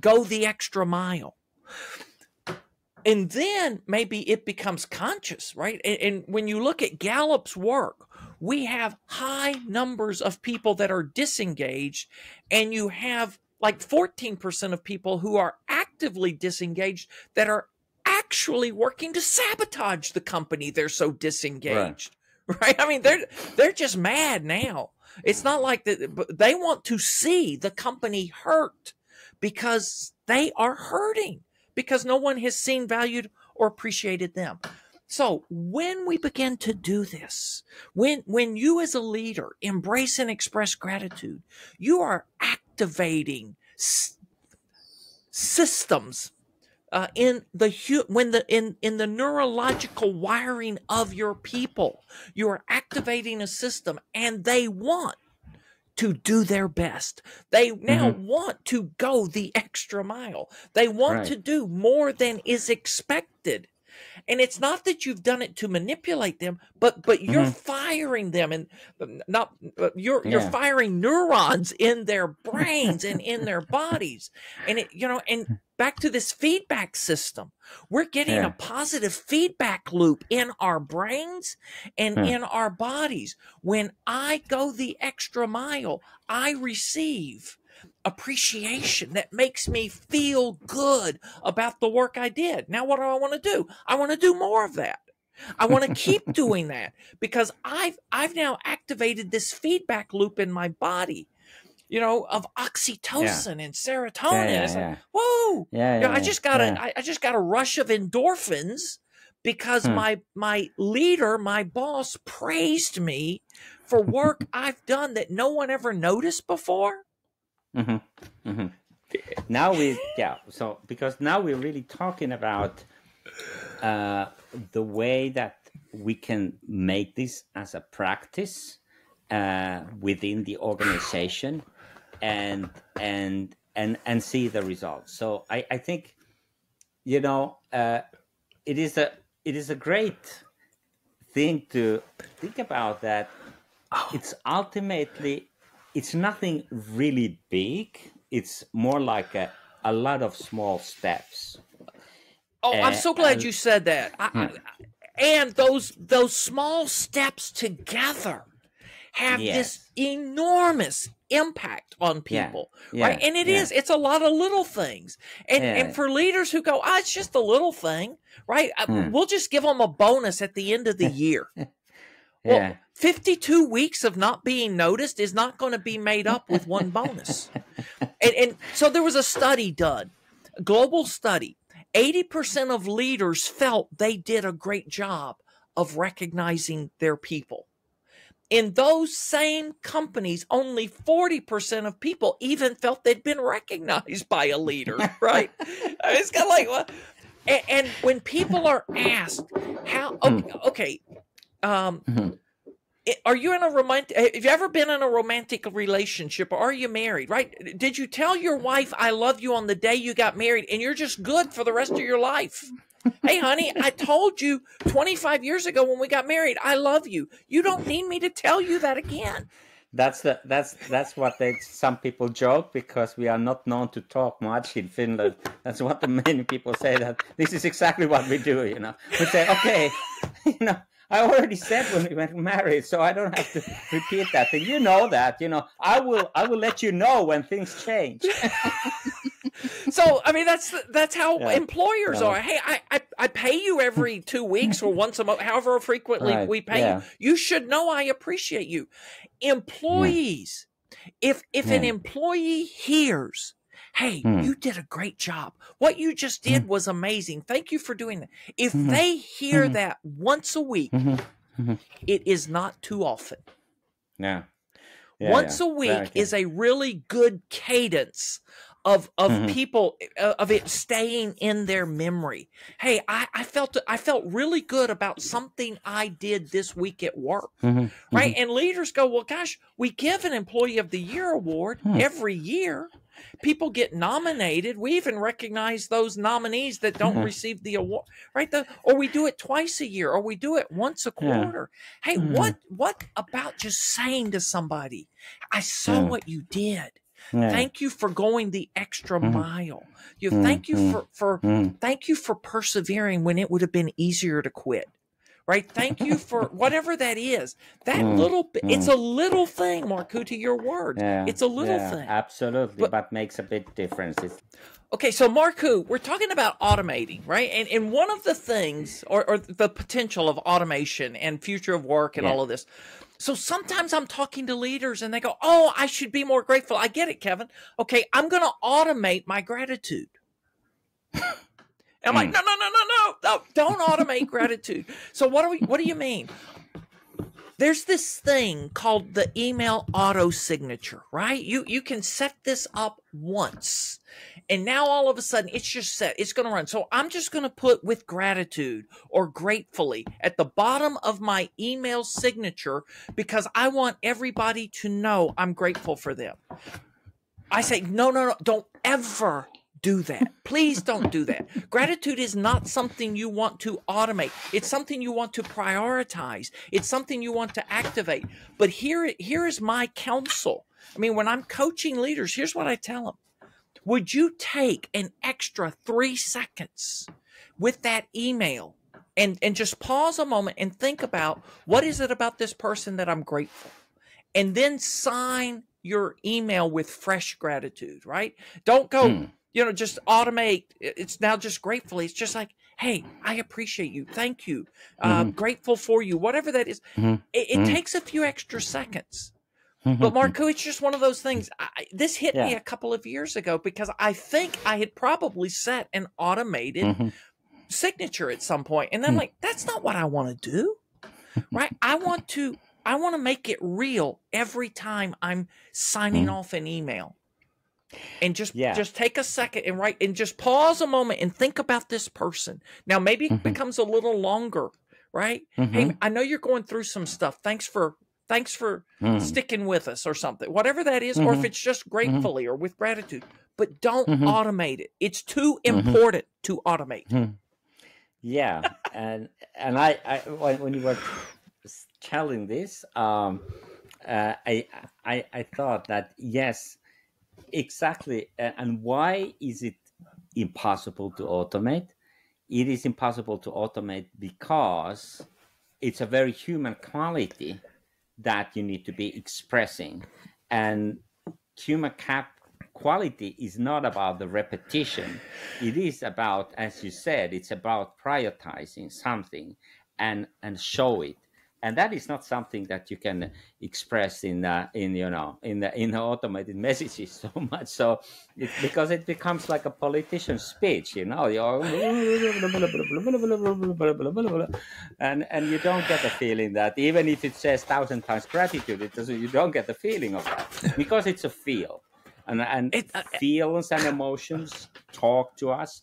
go the extra mile and then maybe it becomes conscious right and, and when you look at gallup's work we have high numbers of people that are disengaged and you have like 14% of people who are actively disengaged that are actually working to sabotage the company. They're so disengaged. Right. right? I mean, they're they're just mad now. It's not like that they want to see the company hurt because they are hurting because no one has seen valued or appreciated them. So when we begin to do this, when when you as a leader embrace and express gratitude, you are activating systems uh, in the when the in in the neurological wiring of your people you are activating a system and they want to do their best they now mm-hmm. want to go the extra mile they want right. to do more than is expected and it's not that you've done it to manipulate them but but you're mm-hmm. firing them and um, not you're yeah. you're firing neurons in their brains and in their bodies and it you know and back to this feedback system we're getting yeah. a positive feedback loop in our brains and hmm. in our bodies when i go the extra mile i receive appreciation that makes me feel good about the work I did. Now, what do I want to do? I want to do more of that. I want to keep doing that because I've I've now activated this feedback loop in my body, you know, of oxytocin yeah. and serotonin. Yeah, yeah, like, whoa! Yeah, you know, I just got a I, I just got a rush of endorphins because hmm. my my leader, my boss, praised me for work I've done that no one ever noticed before. Mm-hmm. Mm-hmm. Now we, yeah. So because now we're really talking about uh, the way that we can make this as a practice uh, within the organization, and and and and see the results. So I, I think, you know, uh, it is a it is a great thing to think about that. Oh. It's ultimately it's nothing really big. It's more like a, a lot of small steps. Oh, I'm so glad and, you said that. I, hmm. and those those small steps together have yes. this enormous impact on people yeah. right and it yeah. is. it's a lot of little things and and for leaders who go oh it's just a little thing right uh, hmm. we'll just give them a bonus at the end of the year well, 52 weeks of not being noticed is not going to be made up with one bonus. and, and so there was a study done, a global study. 80% of leaders felt they did a great job of recognizing their people. In those same companies, only 40% of people even felt they'd been recognized by a leader, right? it's kind of like, well, and, and, when people are asked how, okay, hmm. okay um, mm-hmm. Are you in a romantic? Have you ever been in a romantic relationship, or are you married? Right? Did you tell your wife "I love you" on the day you got married, and you're just good for the rest of your life? hey, honey, I told you 25 years ago when we got married, I love you. You don't need me to tell you that again that's the that's that's what they some people joke because we are not known to talk much in Finland. That's what the many people say that this is exactly what we do. You know, we say, okay, you know, I already said when we went married, so I don't have to repeat that thing. You know that. You know, I will. I will let you know when things change. so I mean, that's that's how yeah. employers are. Hey, I, I, I pay you every two weeks or once a month, however frequently right. we pay yeah. you. You should know I appreciate you. Employees, if if an employee hears Hey, mm. you did a great job. What you just did mm. was amazing. Thank you for doing that. If mm-hmm. they hear mm-hmm. that once a week, mm-hmm. mm-hmm. it is not too often. Yeah. yeah once yeah. a week is a really good cadence of of mm-hmm. people uh, of it staying in their memory. Hey, I, I felt I felt really good about something I did this week at work, mm-hmm. right? Mm-hmm. And leaders go, well, gosh, we give an Employee of the Year award hmm. every year people get nominated. We even recognize those nominees that don't mm-hmm. receive the award, right? The, or we do it twice a year, or we do it once a quarter. Yeah. Hey, mm-hmm. what what about just saying to somebody, "I saw yeah. what you did." Thank you for going the extra mm-hmm. mile. You thank you for for mm-hmm. thank you for persevering when it would have been easier to quit right? Thank you for whatever that is. That mm, little, mm. it's a little thing, Markku, to your word. Yeah, it's a little yeah, thing. Absolutely, but, but, makes a big difference. It's... Okay, so Markku, we're talking about automating, right? And and one of the things, or, or the potential of automation and future of work and yeah. all of this. So sometimes I'm talking to leaders and they go, "Oh, I should be more grateful." I get it, Kevin. Okay, I'm going to automate my gratitude. I'm like, hmm. no, no, no, no, no, no, don't automate gratitude. So what do we? What do you mean? There's this thing called the email auto signature, right? You you can set this up once, and now all of a sudden it's just set. It's going to run. So I'm just going to put with gratitude or gratefully at the bottom of my email signature because I want everybody to know I'm grateful for them. I say, no, no, no, don't ever do that. Please don't do that. Gratitude is not something you want to automate. It's something you want to prioritize. It's something you want to activate. But here, here is my counsel. I mean, when I'm coaching leaders, here's what I tell them. Would you take an extra three seconds with that email and, and just pause a moment and think about what is it about this person that I'm grateful? And then sign your email with fresh gratitude, right? Don't go, hmm you know, just automate. It's now just gratefully. It's just like, hey, I appreciate you. Thank you. Uh, mm-hmm. grateful for you. Whatever that is. Mm-hmm. It, it mm-hmm. takes a few extra seconds. Mm-hmm. But Markku, it's just one of those things. I, this hit yeah. me a couple of years ago because I think I had probably set an automated mm-hmm. signature at some point, and then I'm hmm. like, that's not what I want to do, right? I want to, I want to make it real every time I'm signing hmm. off an email and just yeah. just take a second and write and just pause a moment and think about this person now maybe it mm-hmm. becomes a little longer right mm-hmm. hey i know you're going through some stuff thanks for thanks for mm. sticking with us or something whatever that is, mm-hmm. or if mm-hmm. it's just mm-hmm. gratefully or with gratitude but don't mm-hmm. automate it it's too important to automate yeah and and i i when, when you were telling this um uh, I, I I thought that yes, Exactly. And why is it impossible to automate? It is impossible to automate because it's a very human quality that you need to be expressing. And human cap quality is not about the repetition. It is about, as you said, it's about prioritizing something and and show it and that is not something that you can express in uh, in you know in the in the automated messages so much. So it, because it becomes like a politician's speech you know you and and you don't get the feeling that even if it says thousand times gratitude it doesn't you don't get the feeling of that. Because it's a feel. And and it, uh, feelings and emotions talk to us.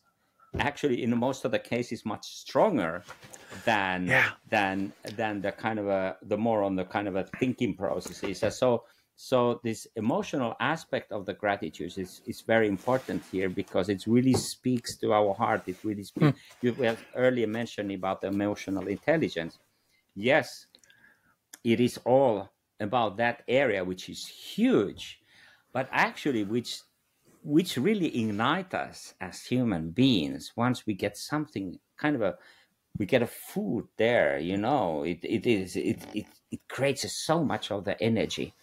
Actually in most of the cases much stronger than yeah. than than the kind of a the more on the kind of a thinking processes. So so this emotional aspect of the gratitude is, is very important here because it really speaks to our heart. It really speaks. Mm. You have earlier mentioned about the emotional intelligence. Yes, it is all about that area, which is huge, but actually, which which really ignite us as human beings once we get something kind of a we get a food there you know it, it is it, it it creates so much of the energy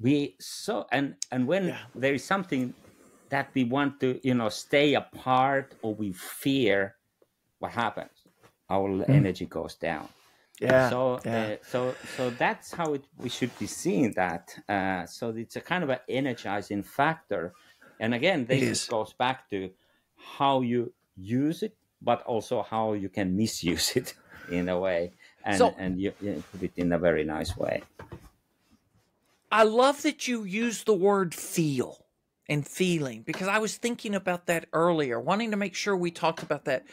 we so and and when Yeah. there is something that we want to you know stay apart or we fear what happens our energy goes down Yeah. so yeah. uh, so so that's how it, we should be seeing that uh, so it's a kind of an energizing factor and again this goes back to how you use it but also how you can misuse it in a way and So- and you, you put it in a very nice way I love that you use the word feel and feeling because I was thinking about that earlier, wanting to make sure we talked about that.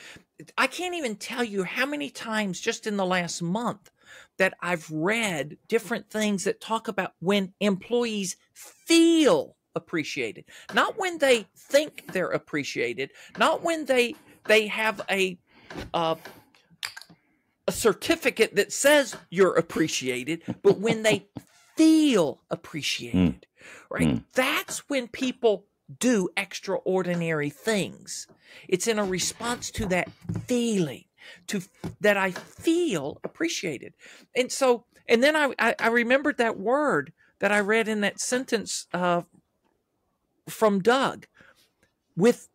I can't even tell you how many times just in the last month that I've read different things that talk about when employees feel appreciated, not when they think they're appreciated, not when they they have a uh, a certificate that says you're appreciated, but when they feel appreciated, right? That's when people do extraordinary things. It's in a response to that feeling, to that I feel appreciated. And so, and then I, I, I remembered that word that I read in that sentence uh, from Doug with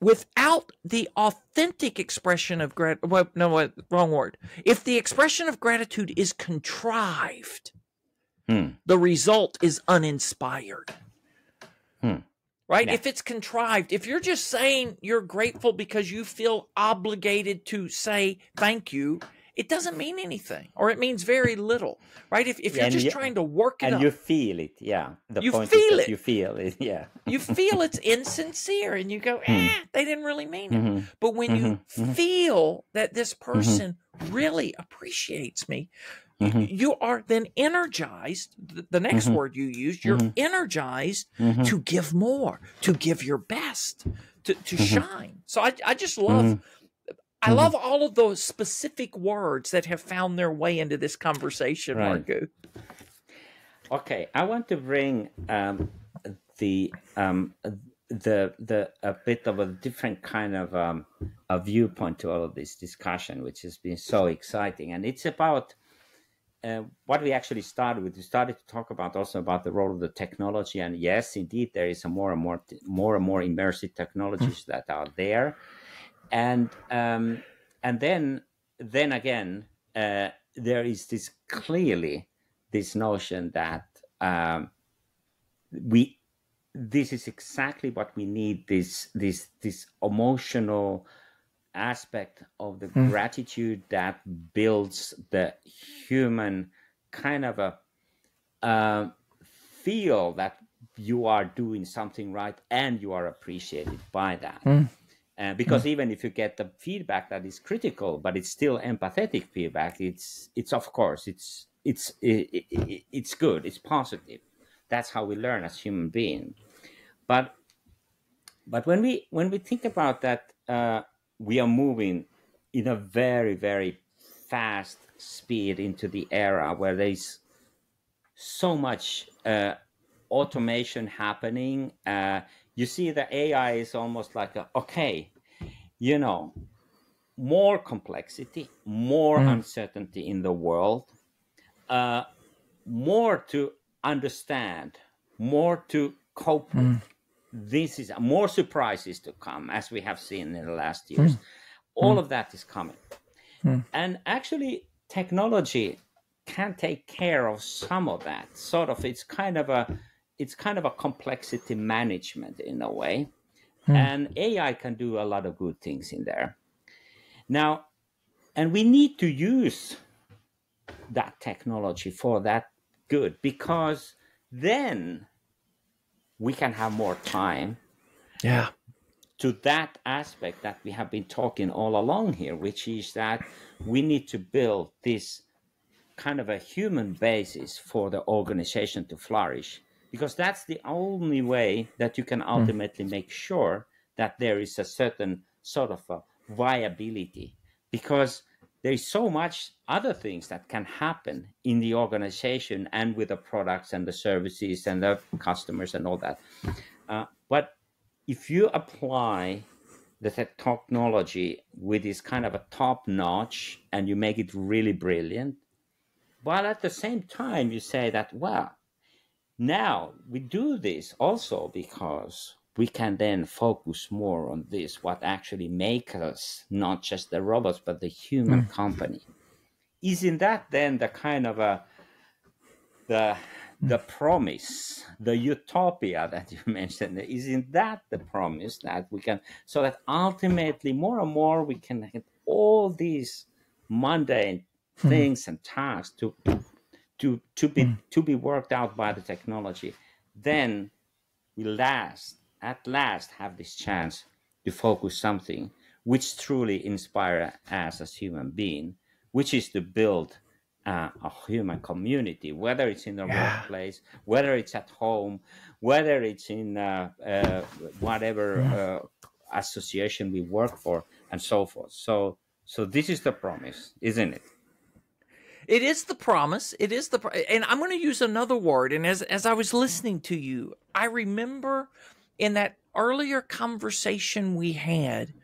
without the authentic expression of grat well, no what wrong word if the expression of gratitude is contrived Hmm. the result is uninspired Hmm. right Yeah. if it's contrived if you're just saying you're grateful because you feel obligated to say thank you it doesn't mean anything or it means very little right if, if you're just you- trying to work it and up you feel it yeah the You point feel it. you feel it yeah you feel it's insincere and you go, eh, they didn't really mean it. Mhm. But when you Mhm, mhm. feel that this person really appreciates me, Mhm. you are then energized. The, next Mhm. word you used, you're Mhm. energized Mhm. to give more, to give your best, to, to Mm-hmm. shine. So I, I just love. I love all of those specific words that have found their way into this conversation, Right. Markku. Okay, I want to bring um, the um, the the a bit of a different kind of um, a viewpoint to all of this discussion, which has been so exciting, and it's about uh, what we actually started with. We started to talk about also about the role of the technology, and yes, indeed, there is a more and more more and more immersive technologies that are there, and um, and then then again, uh, there is this clearly this notion that um, we this is exactly what we need this this this emotional aspect of the gratitude that builds the human kind of a um, feel that you are doing something right and you are appreciated by that uh, because even if you get the feedback that is critical but it's still empathetic feedback it's it's of course it's it's it, it, it's good it's positive. That's how we learn as human beings but but when we when we think about that uh, we are moving in a very very fast speed into the era where there's so much uh, automation happening uh, you see the ai is almost like a, okay you know more complexity more mm-hmm. uncertainty in the world uh, more to understand more to cope mm-hmm. with. This is more surprises to come as we have seen in the last mm-hmm. years. All of that is coming. And actually technology can take care of some of that. Sort of it's kind of a it's kind of a complexity management in a way. Hmm. And ai can do a lot of good things in there. Now and we need to use that technology for that good because then we can have more time Yeah. to that aspect that we have been talking all along here, which is that we need to build this kind of a human basis for the organization to flourish, because that's the only way that you can ultimately make sure that there is a certain sort of a viability, because there is so much other things that can happen in the organization and with the products and the services and the customers and all that. Uh, but if you apply the technology with this kind of a top notch and you make it really brilliant while at the same time you say that well now we do this also because we can then focus more on this what actually makes us not just the robots but the human mm. company isn't that then the kind of a the the promise, the utopia that you mentioned, isn't that the promise that we can, so that ultimately more and more we can get all these mundane hmm. things and tasks to to to be hmm. to be worked out by the technology, then we last at last have this chance to focus something which truly inspire us as human being, which is to build uh, a human community, whether it's in the yeah. workplace, whether it's at home, whether it's in uh, uh, whatever uh, association we work for, and so forth. So, so this is the promise, isn't it? It is the promise. It is the, and I'm going to use another word. And as as I was listening to you, I remember in that earlier conversation we had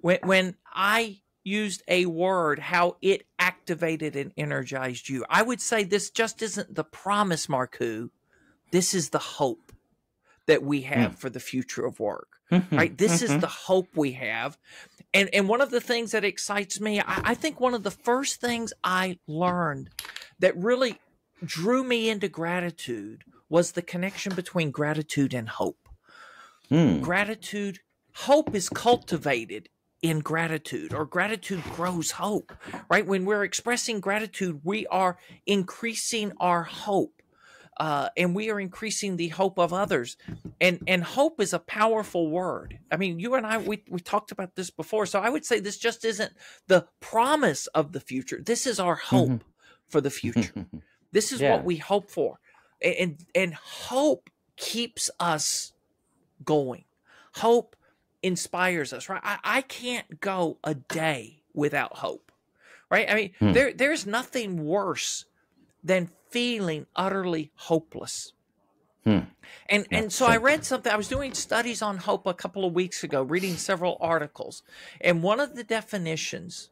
when when I used a word, how it activated and energized you. I would say this just isn't the promise, Markku. This is the hope that we have mm. for the future of work. Mm-hmm. right? This mm-hmm. is the hope we have. And and one of the things that excites me, I, I think one of the first things I learned that really drew me into gratitude was the connection between gratitude and hope. Mm. Gratitude, hope is cultivated in gratitude or gratitude grows hope, right? When we're expressing gratitude, we are increasing our hope. Uh, and we are increasing the hope of others. And and hope is a powerful word. I mean, you and I we we talked about this before. So I would say this just isn't the promise of the future. This is our hope mm-hmm. for the future. this is yeah. what we hope for. And and hope keeps us going. Hope inspires us, right? I, I can't go a day without hope, right? I mean, hmm. there there's nothing worse than feeling utterly hopeless. Hmm. And and so I read something. I was doing studies on hope a couple of weeks ago, reading several articles, and one of the definitions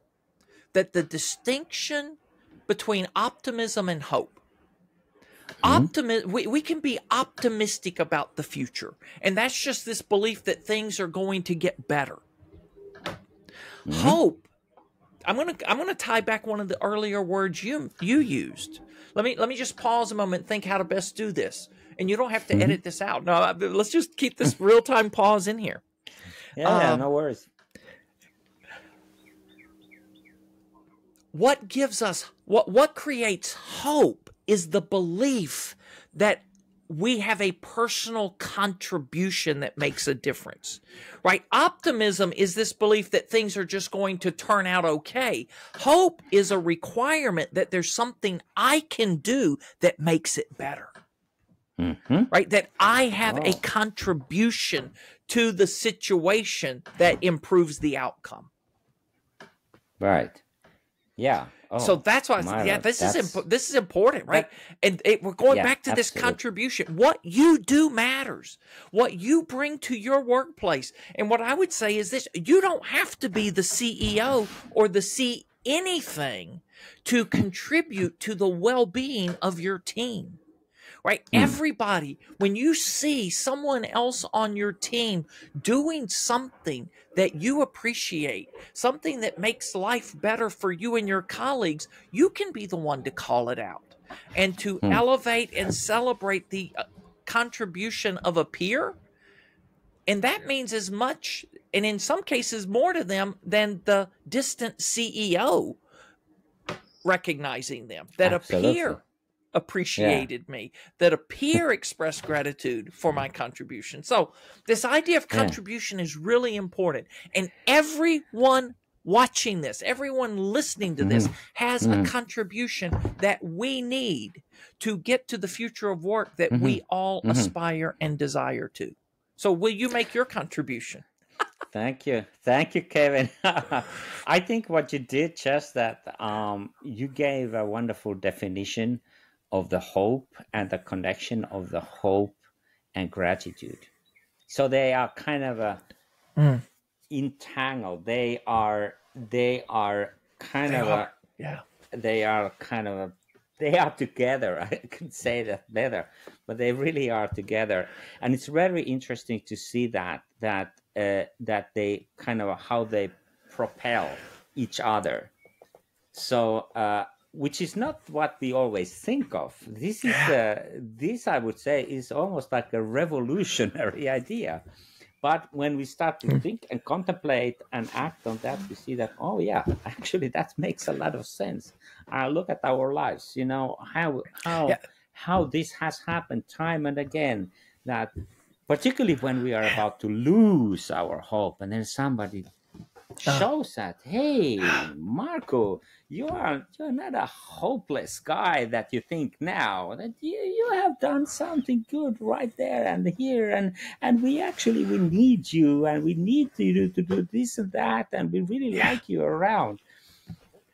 that the distinction between optimism and hope Mm-hmm. Optimism, we, we can be optimistic about the future. And that's just this belief that things are going to get better. Mm-hmm. Hope. I'm gonna I'm gonna tie back one of the earlier words you you used. Let me let me just pause a moment, think how to best do this. And you don't have to mm-hmm. edit this out. No, let's just keep this real time pause in here. Yeah, um, no worries. What gives us what what creates hope is the belief that we have a personal contribution that makes a difference, right? Optimism is this belief that things are just going to turn out okay. Hope is a requirement that there's something I can do that makes it better, mm-hmm. right? That I have oh. a contribution to the situation that improves the outcome. Right. Yeah. Oh, so that's why, yeah, this is imp- this is important, right? That, and it, we're going yeah, back to absolutely. this contribution. What you do matters. What you bring to your workplace, and what I would say is this: you don't have to be the CEO or the C anything to contribute to the well-being of your team right? Mm. Everybody, when you see someone else on your team doing something that you appreciate, something that makes life better for you and your colleagues, you can be the one to call it out and to mm. elevate and celebrate the uh, contribution of a peer. And that means as much, and in some cases more to them than the distant CEO recognizing them. That Absolutely. a peer appreciated yeah. me, that a peer expressed gratitude for my contribution. So, this idea of contribution yeah. is really important. And everyone watching this, everyone listening to this, mm-hmm. has mm-hmm. a contribution that we need to get to the future of work that mm-hmm. we all mm-hmm. aspire and desire to. So, will you make your contribution? Thank you. Thank you, Kevin. I think what you did just that um, you gave a wonderful definition of the hope and the connection of the hope and gratitude. So they are kind of a mm. entangled. They are they are kind They of are. a Yeah. they are kind of a, they are together i can say that better but they really are together and it's very interesting to see that that uh, that they kind of how they propel each other so uh, which is not what we always think of this is uh, this i would say is almost like a revolutionary idea but when we start to think and contemplate and act on that, we see that, oh, yeah, actually, that makes a lot of sense. I look at our lives, you know, how, how, Yeah. how this has happened time and again. That particularly when we are about to lose our hope, and then somebody Uh. shows that, hey, Markku, you are you're not a hopeless guy that you think now. That you, you have done something good right there and here, and and we actually we need you, and we need you to do this and that, and we really like you around.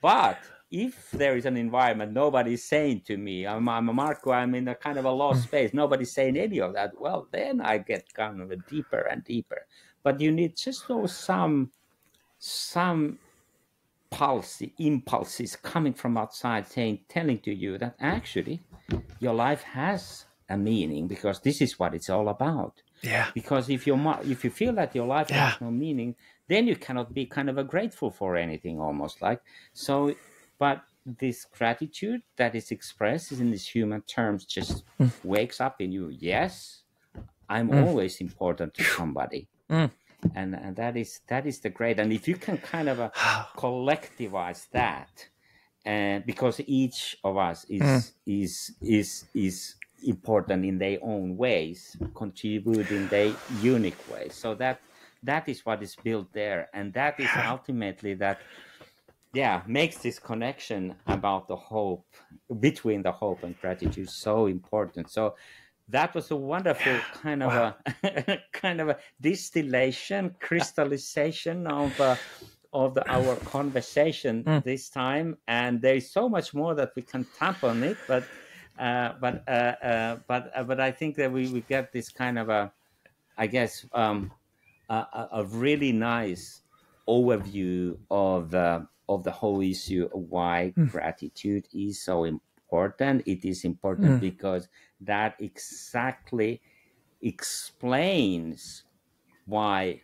But if there is an environment, nobody's saying to me, I'm, I'm a Markku, I'm in a kind of a lost hmm. space, nobody's saying any of that, well, then I get kind of a deeper and deeper. But you need just those some some pulse, impulses coming from outside saying, telling to you that actually your life has a meaning because this is what it's all about Yeah. because if you if you feel that your life Yeah. has no meaning then you cannot be kind of a grateful for anything almost like so but this gratitude that is expressed in these human terms just Mm. wakes up in you yes i'm Mm. always important to somebody Mm. And and that is that is the great and if you can kind of uh, collectivize that and because each of us is Mm. is is is important in their own ways contribute in their unique ways so that that is what is built there and that is ultimately that yeah makes this connection about the hope between the hope and gratitude so important so that was a wonderful kind of a kind of a distillation crystallization of uh, of the, our conversation Mm. this time. And there is so much more that we can tap on it but uh, but uh, uh, but uh, but I think that we, we get this kind of a I guess um, a, a really nice overview of the of the whole issue of why gratitude is so important. It is important Mm. because that exactly explains why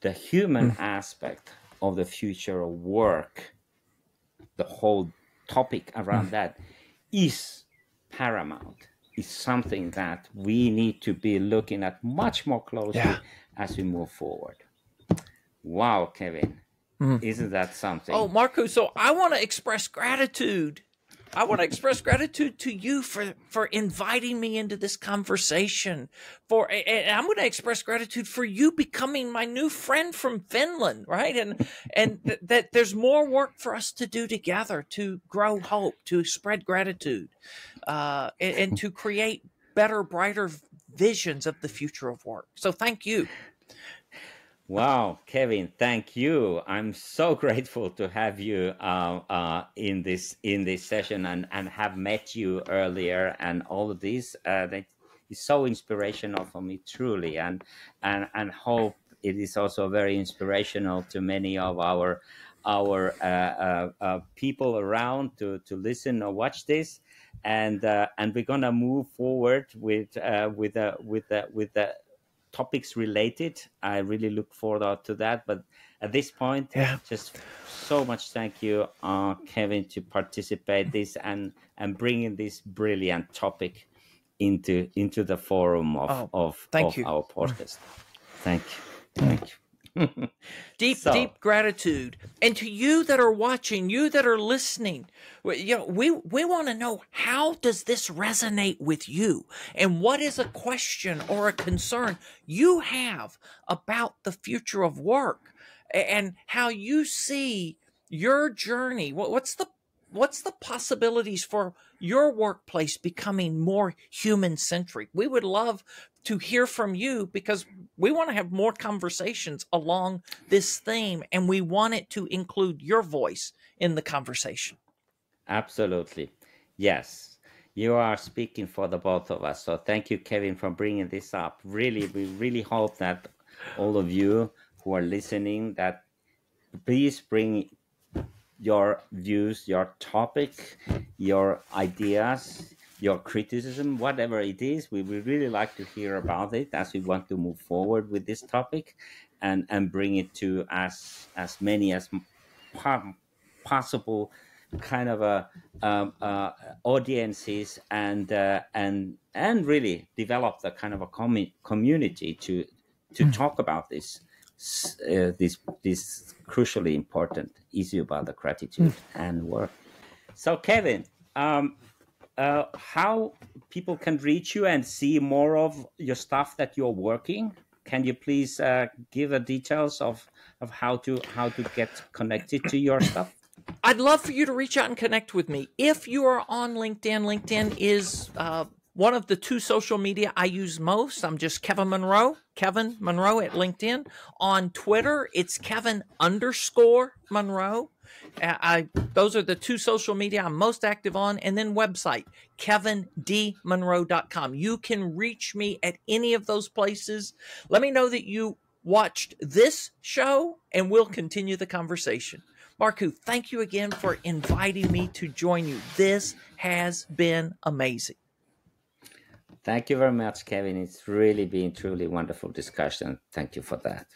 the human aspect of the future of work, the whole topic around that, is paramount. Is something that we need to be looking at much more closely Yeah. as we move forward. Wow, Kevin. Mm. Isn't that something? Oh, Markku, so I want to express gratitude. I want to express gratitude to you for for inviting me into this conversation. For and I'm going to express gratitude for you becoming my new friend from Finland, right? And and th- that there's more work for us to do together to grow hope, to spread gratitude, uh, and, and to create better, brighter visions of the future of work. So thank you. Wow, Kevin, thank you. I'm so grateful to have you uh, uh, in this in this session and, and have met you earlier and all of this. Uh, that is so inspirational for me, truly, and and and hope it is also very inspirational to many of our our uh, uh, uh, people around to to listen or watch this. And and we're gonna move forward with with uh, with uh, with the topics related. I really look forward to that. But at this point, Yeah. just so much thank you, uh, Kevin, to participate this and and bringing this brilliant topic into into the forum of Oh, of, thank of you. our podcast. Thank you, thank you. deep So- deep gratitude. And to you that are watching you that are listening we- you know we we want to know how does this resonate with you? And what is a question or a concern you have about the future of work? And how you see your journey. What, what's the what's the possibilities for your workplace becoming more human centric we would love to hear from you because we want to have more conversations along this theme and we want it to include your voice in the conversation Absolutely. Yes. You are speaking for the both of us. So thank you, Kevin, for bringing this up. Really, we really hope that all of you who are listening that please bring your views, your topic, your ideas, your criticism, whatever it is. We would really like to hear about it as we want to move forward with this topic and, and bring it to as, as many as possible kind of a um, uh, audiences and uh, and and really develop the kind of a com- community to to mm. talk about this uh, this this crucially important issue about the gratitude mm. and work. So, Kevin, um, uh, how people can reach you and see more of your stuff that you're working? Can you please uh, give the details of of how to how to get connected to your stuff? I'd love for you to reach out and connect with me. If you are on LinkedIn, LinkedIn is uh, one of the two social media I use most. I'm just Kevin Monroe, Kevin Monroe at LinkedIn. On Twitter, it's Kevin underscore Monroe. Uh, I, those are the two social media I'm most active on. And then website, kevindmonroe.com. You can reach me at any of those places. Let me know that you watched this show and we'll continue the conversation. Markku, thank you again for inviting me to join you. This has been amazing. Thank you very much, Kevin. It's really been truly wonderful discussion. Thank you for that.